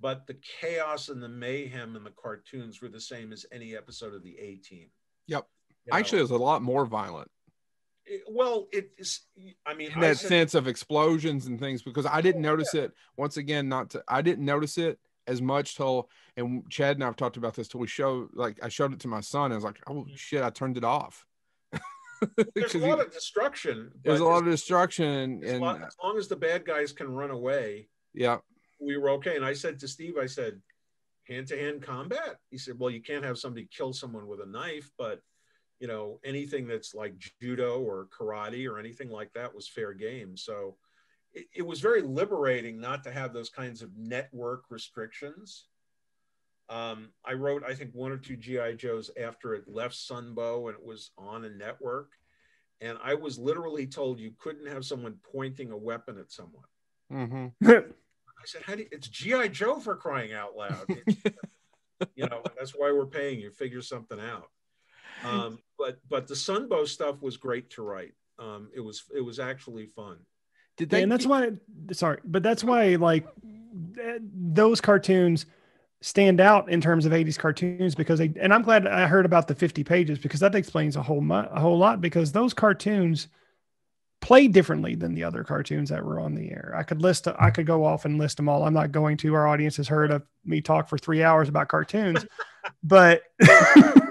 but the chaos and the mayhem in the cartoons were the same as any episode of the A Team. Yep. You know, Actually, it was a lot more violent it- well, it is. I mean in that said- sense of explosions and things because I didn't notice it. Once again, not to, I didn't notice it as much till, and Chad and I've talked about this till we show, like, I showed it to my son. And I was like, oh shit, I turned it off. there's a lot he- of destruction. there's a lot of destruction and, as long as the bad guys can run away, yeah, we were okay. And I said to Steve, I said, hand to hand combat. He said, well, you can't have somebody kill someone with a knife, but you know, anything that's like judo or karate or anything like that was fair game. So it, it was very liberating not to have those kinds of network restrictions. Um, I wrote, I think, one or two GI Joes after it left Sunbow and it was on a network. And I was literally told you couldn't have someone pointing a weapon at someone. hmm I said, "How do you, it's GI Joe for crying out loud?" You know, that's why we're paying you. Figure something out. Um, but but the Sunbow stuff was great to write. Um, it was it was actually fun. Did Yeah, they? and that's why sorry, but that's why like th- those cartoons stand out in terms of 80s cartoons because they and I'm glad I heard about the 50 pages because that explains a whole mu- a whole lot because those cartoons play differently than the other cartoons that were on the air. I could list I could go off and list them all. I'm not going to. Our audience has heard of me talk for 3 hours about cartoons. but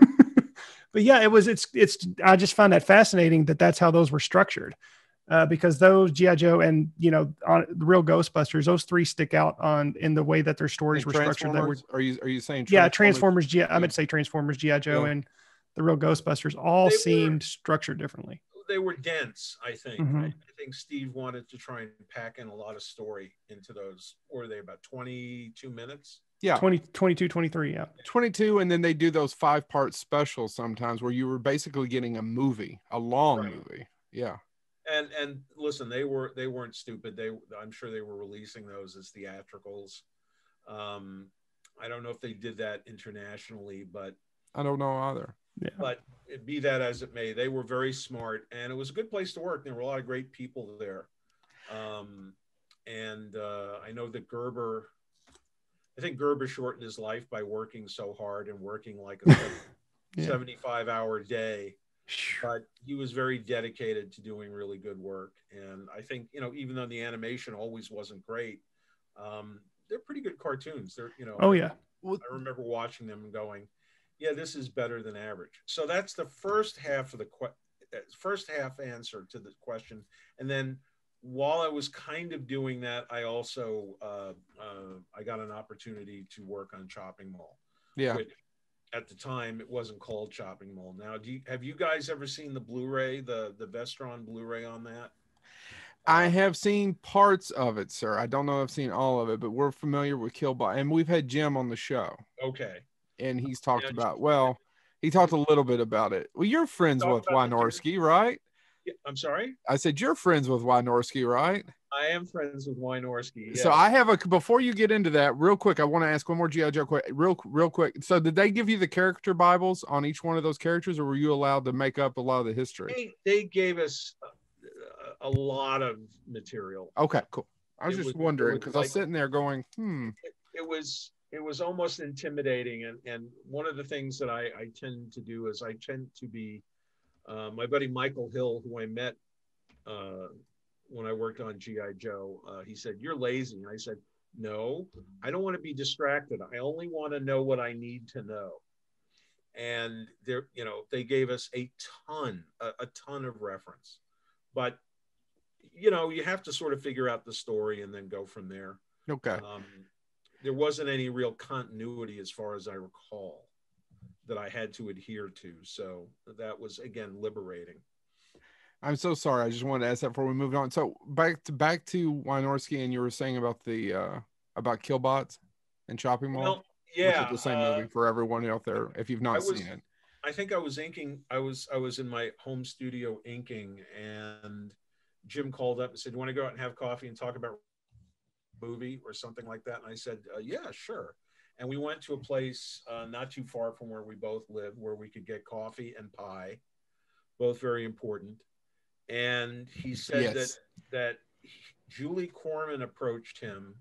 but yeah, it was it's it's I just found that fascinating that that's how those were structured uh, because those GI Joe and you know on the real Ghostbusters, those three stick out on in the way that their stories were structured. That were Are you are you saying? yeah, Transformers. GI, I meant to say Transformers, GI Joe, Yeah. and the real Ghostbusters all They were- seemed structured differently. They were dense. I think. Mhm. I, I think Steve wanted to try and pack in a lot of story into those. Were they about twenty two minutes? Yeah, 20, 22, 23, yeah. 22 and then they do those five part specials sometimes where you were basically getting a movie a long Right. movie yeah and and listen, they were they weren't stupid. They I'm sure they were releasing those as theatricals. Um, I don't know if they did that internationally, but I don't know either. Yeah. but it be that as it may, they were very smart, and it was a good place to work. There were a lot of great people there, um, and uh, I know that Gerber. I think Gerber shortened his life by working so hard and working like a Yeah. 75 hour day but he was very dedicated to doing really good work. And i think you know even though the animation always wasn't great um, they're pretty good cartoons. They're you know Oh yeah. i remember watching them and going yeah this is better than average. So that's the first half of the que- uh, first half answer to the question. And then while i was kind of doing that i also uh, uh, i got an opportunity to work on chopping mall Yeah. which at the time it wasn't called Chopping Mall. Now, do you, have you guys ever seen the Blu-ray, the the Vestron Blu-ray on that? I have seen parts of it, sir. I don't know if I've seen all of it, but we're familiar with Kill Killbot, and we've had Jim on the show, Okay. and he's talked Yeah, about. Well, he talked a little bit about it. Well, you're friends with Wynorski, right? Yeah, I'm sorry. I said you're friends with Wynorski, right? I am friends with Wynorski. So I have a before you get into that, real quick. I want to ask one more GI Joe quick, real real quick. So did they give you the character Bibles on each one of those characters, or were you allowed to make up a lot of the history? they, they gave us a, a lot of material. Okay, cool. I was It just was- wondering because I was sitting there going, hmm. It was it was almost intimidating, and and one of the things that I I tend to do is I tend to be uh, my buddy Michael Hill, who I met uh, when I worked on GI Joe. Uh, he said, "You're lazy," and I said, "No, I don't want to be distracted. I only want to know what I need to know." And there, you know, they gave us a ton, a, a ton of reference, but you know, you have to sort of figure out the story and then go from there. Okay. Um, there wasn't any real continuity, as far as I recall, that I had to adhere to. So that was again liberating. I'm so sorry. I just wanted to ask that before we moved on. So back to back to Wynorski, and you were saying about the uh about Killbots and Chopping Mall. Well, which yeah, is the same uh, movie for everyone out there if you've not was- seen it. I think I was inking. I was I was in my home studio inking, and Jim called up and said, "Do "You want to go out and have coffee and talk about movie or something like that?" And I said, uh, "Yeah, sure." And we went to a place uh, not too far from where we both live, where we could get coffee and pie, both very important. And he said Yes. that that Julie Corman approached him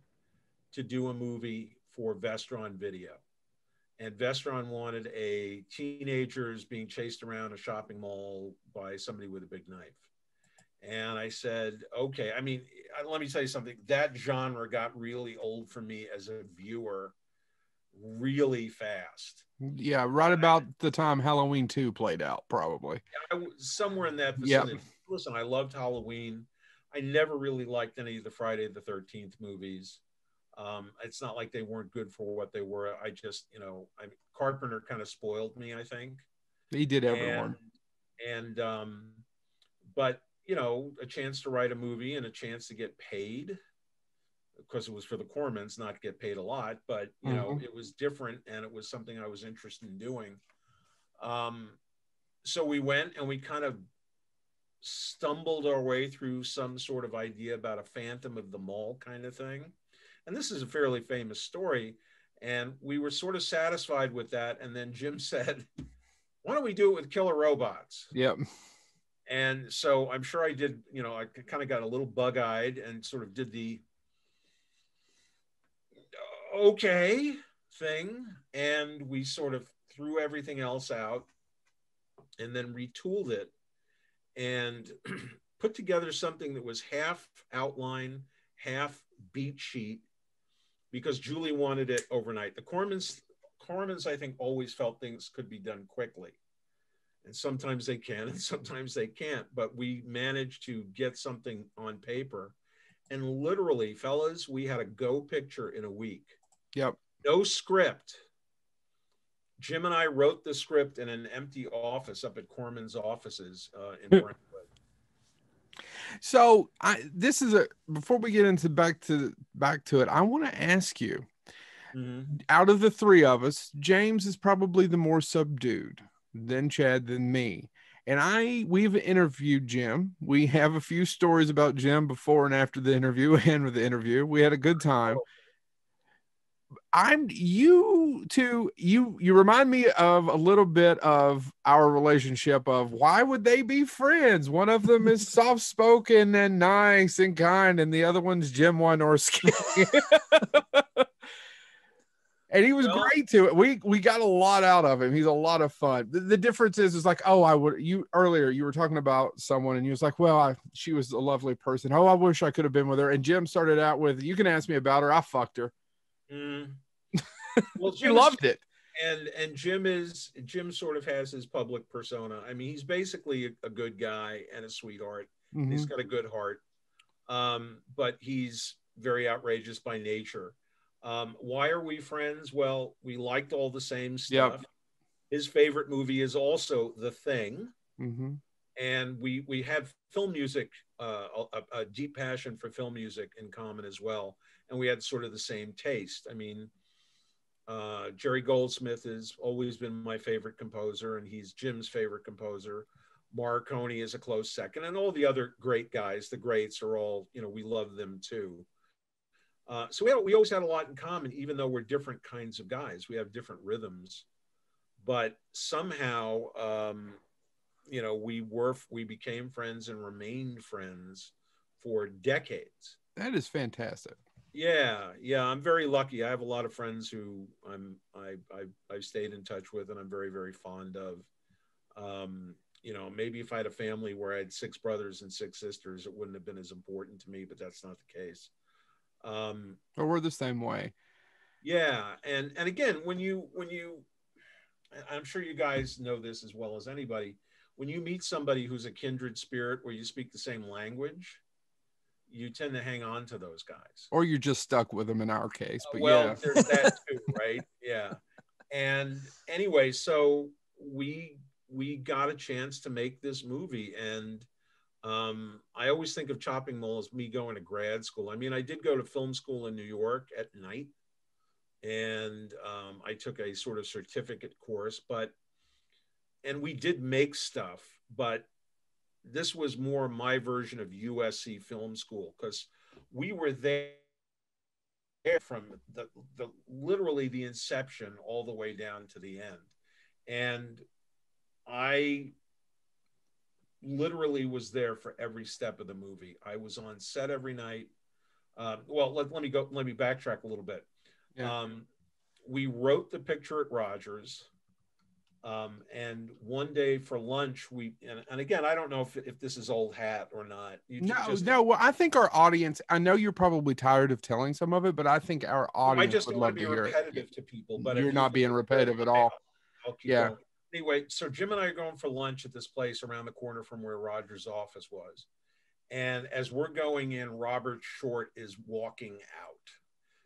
to do a movie for Vestron Video and Vestron wanted a teenagers being chased around a shopping mall by somebody with a big knife. And I said, okay. I mean, let me tell you something. That genre got really old for me as a viewer really fast. Yeah, right about the time Halloween 2 played out, probably. I was somewhere in that Yep. vicinity. Listen, I loved Halloween. I never really liked any of the Friday the 13th movies. Um, it's not like they weren't good for what they were. I just, you know, I Carpenter kind of spoiled me, I think. He did everyone. And, and um, but you know, a chance to write a movie and a chance to get paid. Of course, it was for the Cormans, not to get paid a lot, but you know, Mhm. it was different and it was something I was interested in doing. Um, so we went and we kind of stumbled our way through some sort of idea about a phantom of the mall kind of thing. And this is a fairly famous story. And we were sort of satisfied with that. And then Jim said, why don't we do it with killer robots? Yep. And so I'm sure I did, you know, I kind of got a little bug eyed and sort of did the okay thing. And we sort of threw everything else out and then retooled it and put together something that was half outline, half beat sheet because Julie wanted it overnight. The Cormans, Cormans, I think, always felt things could be done quickly and sometimes they can and sometimes they can't but we managed to get something on paper and literally fellas we had a go picture in a week Yep. no script jim and i wrote the script in an empty office up at corman's offices uh, in brentwood So I this is a before we get into back to back to it, I want to ask you, Mhm. out of the three of us, James is probably the more subdued than Chad than me. and I we've interviewed Jim. We have a few stories about Jim before and after the interview and with the interview. We had a good time. I'm you two you you remind me of a little bit of our relationship of why would they be friends? One of them is soft spoken and nice and kind, and the other one's Jim Wynorski. and he was Well- great to it. We we got a lot out of him. He's a lot of fun. The, the difference is is like, oh, I would you earlier you were talking about someone and you was like, well, I, she was a lovely person. Oh, I wish I could have been with her. And Jim started out with, you can ask me about her. I fucked her. Mm. Well, She loved it. and and Jim is Jim sort of has his public persona. I mean, he's basically a, a good guy and a sweetheart. Mhm. He's got a good heart, um, but he's very outrageous by nature. Um, why are we friends? Well, we liked all the same stuff. His favorite movie is also The Thing, Mhm. and we we have film music, uh, a, a deep passion for film music in common as well, and we had sort of the same taste. I mean, uh, Jerry Goldsmith has always been my favorite composer, and he's Jim's favorite composer. Morricone is a close second, and all the other great guys, the greats, are all you know. We love them too. Uh, so we, we always had a lot in common, even though we're different kinds of guys. We have different rhythms, but somehow, um, you know, we were we became friends and remained friends for decades. That is fantastic. Yeah, yeah, I'm very lucky. I have a lot of friends who I'm I I I've stayed in touch with, and I'm very very fond of. Um, you know, maybe if I had a family where I had six brothers and six sisters, it wouldn't have been as important to me, but that's not the case. Um, But we're the same way. yeah, and and again, when you when you, I'm sure you guys know this as well as anybody. When you meet somebody who's a kindred spirit, where you speak the same language, you tend to hang on to those guys. Or you're just stuck with them in our case. But well, yeah. there's that too, right? Yeah. And anyway, so we we got a chance to make this movie, and um, I always think of Chopping Mall as me going to grad school. I mean, I did go to film school in New York at night, and um, I took a sort of certificate course, but and we did make stuff, but this was more my version of USC Film School because we were there from the, the literally the inception all the way down to the end. And i literally was there for every step of the movie. I was on set every night. Um, well let, let me go let me backtrack a little bit. Yeah. um, we wrote the picture at rogers um, and one day for lunch we and, and again i don't know if, if this is old hat or not you No, just- no. Well, I think our audience. I know you're probably tired of telling some of it, but I think our audience. I just would don't love want to to be hear it. repetitive to people, but You're not being repetitive at all. Yeah. going. Anyway, so Jim and I are going for lunch at this place around the corner from where Roger's office was. And as we're going in, Robert Short is walking out.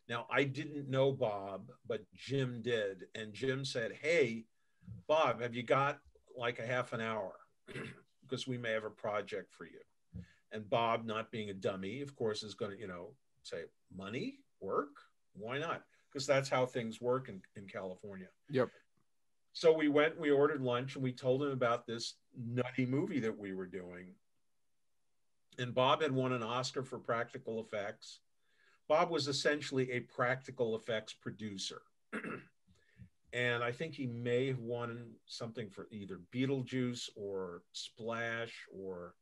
Now, I didn't know Bob, but Jim did. And Jim said, Hey, Bob, have you got like a half an hour? because we may have a project for you. And Bob, not being a dummy, of course, is going to, you know, say, Money, work? Why not? Because that's how things work in, in California. Yep. So we went, we ordered lunch, and we told him about this nutty movie that we were doing. And Bob had won an Oscar for practical effects. Bob was essentially a practical effects producer. and I think he may have won something for either Beetlejuice or Splash or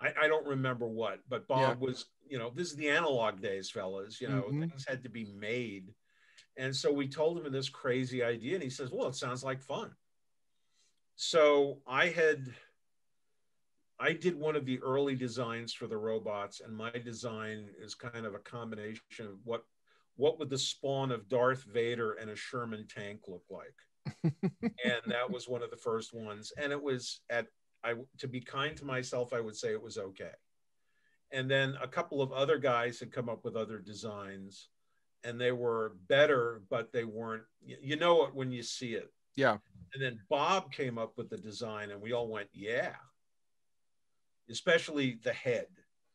I, I don't remember what, but Bob was, you know, this is the analog days, fellas. You know, Mhm. things had to be made. And so we told him this crazy idea, and he says, Well, it sounds like fun. So I had I did one of the early designs for the robots, and my design is kind of a combination of what what would the spawn of Darth Vader and a Sherman tank look like? and that was one of the first ones. And it was at I to be kind to myself, I would say it was okay. And then a couple of other guys had come up with other designs, and they were better, but they weren't. You know it when you see it. Yeah. And then Bob came up with the design, and we all went, "Yeah." Especially the head.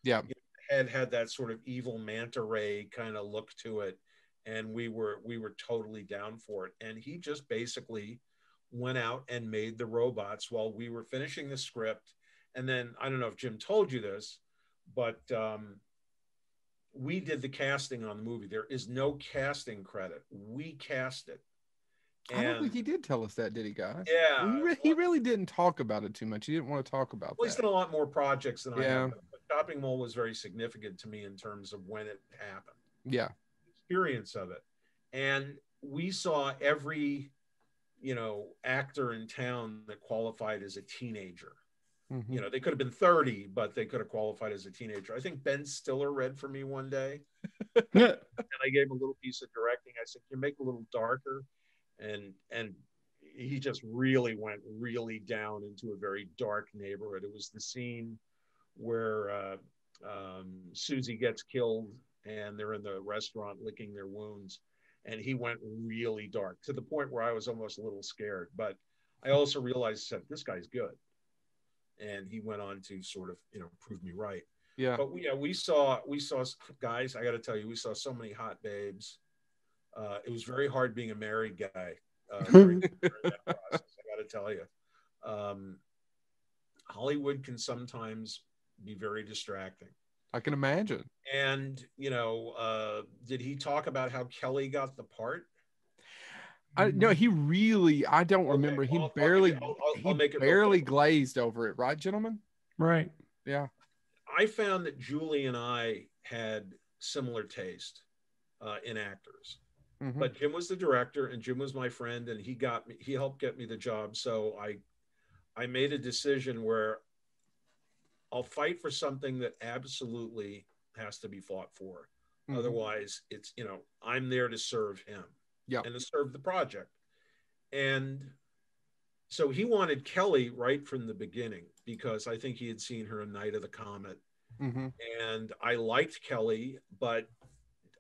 Yeah. You head had that sort of evil manta ray kind of look to it, and we were we were totally down for it. And he just basically went out and made the robots while we were finishing the script. And then I don't know if Jim told you this, but um, we did the casting on the movie. There is no casting credit. We cast it. I don't think he did tell us that, did he, guys? Yeah, he, re- he really didn't talk about it too much. He didn't want to talk about Well, he's that. done a lot more projects than I Yeah. have. But Chopping Mall was very significant to me in terms of when it happened, Yeah, experience of it, and we saw every, you know, actor in town that qualified as a teenager. Mhm. You know, they could have been 30, but they could have qualified as a teenager. I think Ben Stiller read for me one day, and I gave him a little piece of directing. I said, "Can you make it a little darker?" And and he just really went really down into a very dark neighborhood. It was the scene where uh, um, Susie gets killed, and they're in the restaurant licking their wounds, and he went really dark to the point where I was almost a little scared. But I also realized that this guy's good, and he went on to sort of you know prove me right yeah. but we, yeah, we saw we saw guys. I got to tell you, we saw so many hot babes. Uh, it was very hard being a married guy. Uh, during, during that process, I got to tell you, um, Hollywood can sometimes be very distracting. I can imagine. And you know, uh, did he talk about how Kelly got the part? I no, he really. I don't Okay, remember. He I'll- barely. I'll- I'll- he I'll make it barely glazed over it, right, gentlemen? Right. Yeah. I found that Julie and I had similar taste uh, in actors. Mhm. but Jim was the director and Jim was my friend and he got me he helped get me the job so I I made a decision where I'll fight for something that absolutely has to be fought for Mhm. otherwise it's you know I'm there to serve him Yep. and to serve the project and so he wanted Kelly right from the beginning because I think he had seen her in Night of the Comet Mhm. and I liked Kelly, but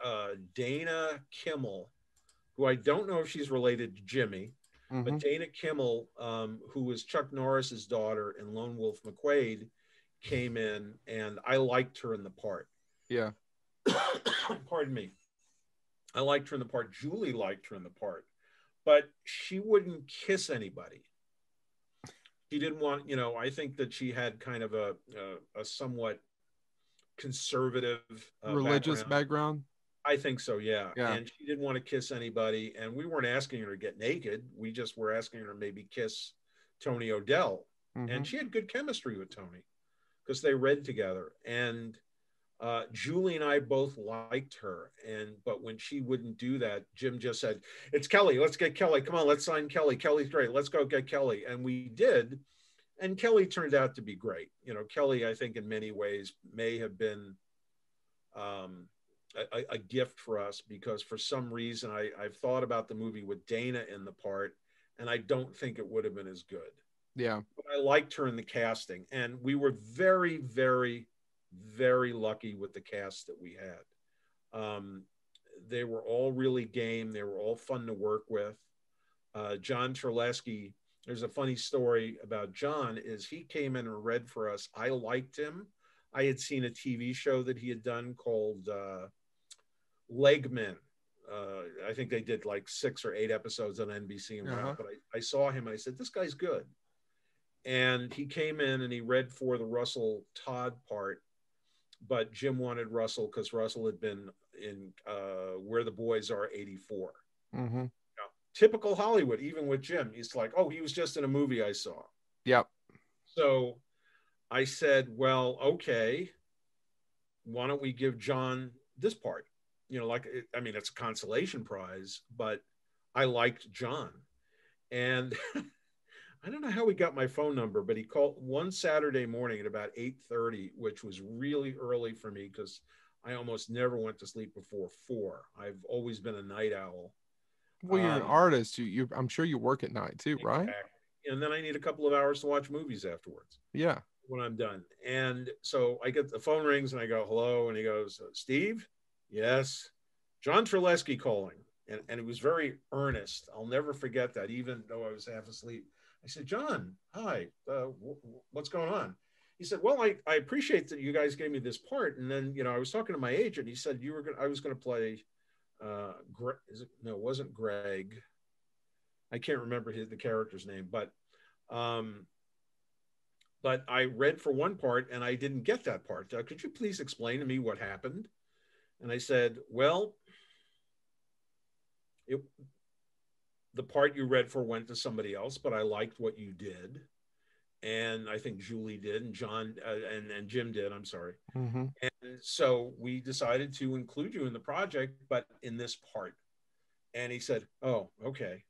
uh, Dana Kimmell, who I don't know if she's related to Jimmy, Mhm. but Dana Kimmell, um, who was Chuck Norris's daughter in Lone Wolf McQuade, came in, and I liked her in the part. Yeah. Pardon me. I liked her in the part. Julie liked her in the part, but she wouldn't kiss anybody. She didn't want, you know. I think that she had kind of a a, a somewhat conservative uh, Religious background. background. I think so, yeah. Yeah. And she didn't want to kiss anybody, and we weren't asking her to get naked. We just were asking her maybe kiss Tony O'Dell, Mhm. and she had good chemistry with Tony because they read together. And uh, Julie and I both liked her, and but when she wouldn't do that, Jim just said, "It's Kelly. Let's get Kelly. Come on, let's sign Kelly. Kelly's great. Let's go get Kelly." And we did, and Kelly turned out to be great. You know, Kelly, I think in many ways may have been. Um, a, a gift for us because for some reason I, I've thought about the movie with Dana in the part, and I don't think it would have been as good. Yeah. But I liked her in the casting, and we were very, very, very lucky with the cast that we had. Um, they were all really game. They were all fun to work with. Uh, John Terlesky. There's a funny story about John. Is he came in and read for us. I liked him. I had seen a TV show that he had done called uh, Legmen. Uh, I think they did like six or eight episodes on NBC and Uh-huh. but I, I saw him and I said, This guy's good. And he came in and he read for the Russell Todd part, but Jim wanted Russell because Russell had been in uh, Where the Boys Are 84. hmm Typical Hollywood, even with Jim. He's like, Oh, he was just in a movie I saw. Yep. So I said, well, okay, why don't we give John this part? You know, like, I mean, it's a consolation prize, but I liked John. And I don't know how he got my phone number, but he called one Saturday morning at about 8:30, which was really early for me because I almost never went to sleep before four. I've always been a night owl. Well, you're an Um, artist. You, you, I'm sure you work at night too, right? And then I need a couple of hours to watch movies afterwards. Yeah. when I'm done. And so I get the phone rings and I go, hello. And he goes, Steve? Yes. John Terlesky calling. And, and it was very earnest. I'll never forget that, even though I was half asleep. I said, John, hi, uh, what's going on? He said, well, I, I appreciate that you guys gave me this part. And then, you know, I was talking to my agent. He said, you were going to, I was going to play, uh, Gre- is it, no, it wasn't Greg. I can't remember his, the character's name, but um, but I read for one part and I didn't get that part. Uh, could you please explain to me what happened? And I said, well, it, the part you read for went to somebody else, but I liked what you did. And I think Julie did, and John uh, and, and Jim did. I'm sorry. Mm-hmm. And so we decided to include you in the project, but in this part. And he said, Oh, okay.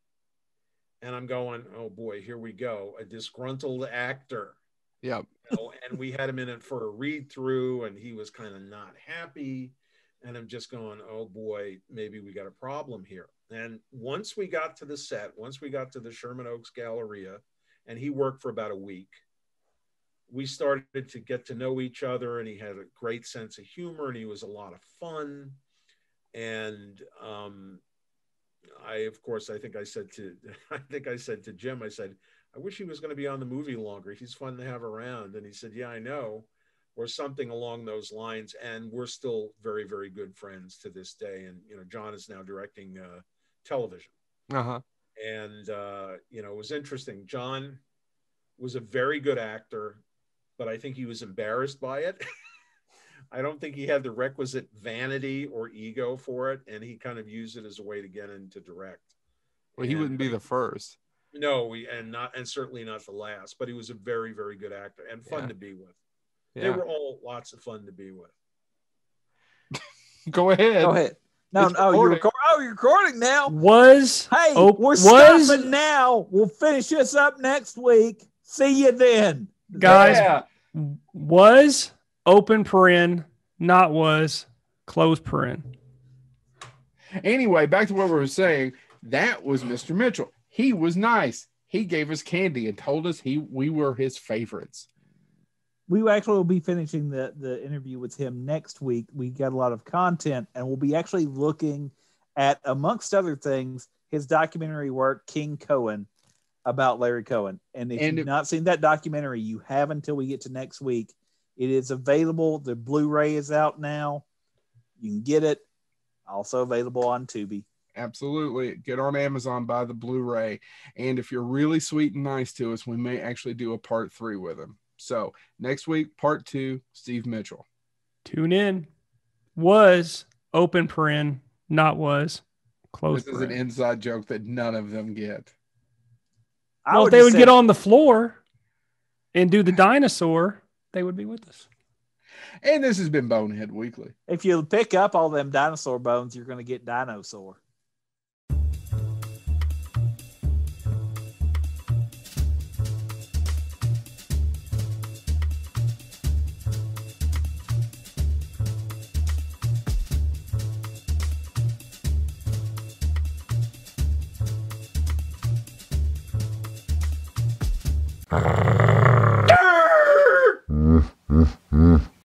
And I'm going, Oh boy, here we go. A disgruntled actor. Yeah. You know, and we had him in it for a read through, and he was kind of not happy. And I'm just going, Oh boy, maybe we got a problem here. And once we got to the set, once we got to the Sherman Oaks Galleria, and he worked for about a week, we started to get to know each other, and he had a great sense of humor, and he was a lot of fun. And um, I, of course, I think I said to, I think I said to Jim, I said, I wish he was going to be on the movie longer. He's fun to have around. And he said, Yeah, I know, or something along those lines. And we're still very, very good friends to this day. And you know, John is now directing uh, television. Uh huh. And uh, you know, it was interesting. John was a very good actor, but I think he was embarrassed by it. I don't think he had the requisite vanity or ego for it, and he kind of used it as a way to get into direct. Well, he And- wouldn't be the first. No, we and not and certainly not the last, but he was a very, very good actor and fun Yeah. to be with. They were all lots of fun to be with. Go ahead. Go ahead. No, It's no, you're recording. oh, you're recording now. Was Hey, Oh, we're was- stopping now. We'll finish this up next week. See you then. guys Yeah. was open paren, not was closed paren. Anyway, back to what we were saying. That was Mr. Mitchell. He was nice. He gave us candy and told us he we were his favorites. We actually will be finishing the the interview with him next week. We got a lot of content, and we'll be actually looking at, amongst other things, his documentary work, King Cohen, about Larry Cohen. And if And you've if- not seen that documentary, you have until we get to next week. It is available. The Blu-ray is out now. You can get it. Also available on Tubi. Absolutely. Get on Amazon, buy the Blu-ray. And if you're really sweet and nice to us, we may actually do a part three with him. So next week, part two, Steve Mitchell. Tune in. Was open paren, not was closed This is an inside joke that none of them get. I Well, if they would say- get on the floor and do the dinosaur, they would be with us. And this has been Bonehead Weekly. if you pick up all them dinosaur bones, you're going to get dinosaur. Ah.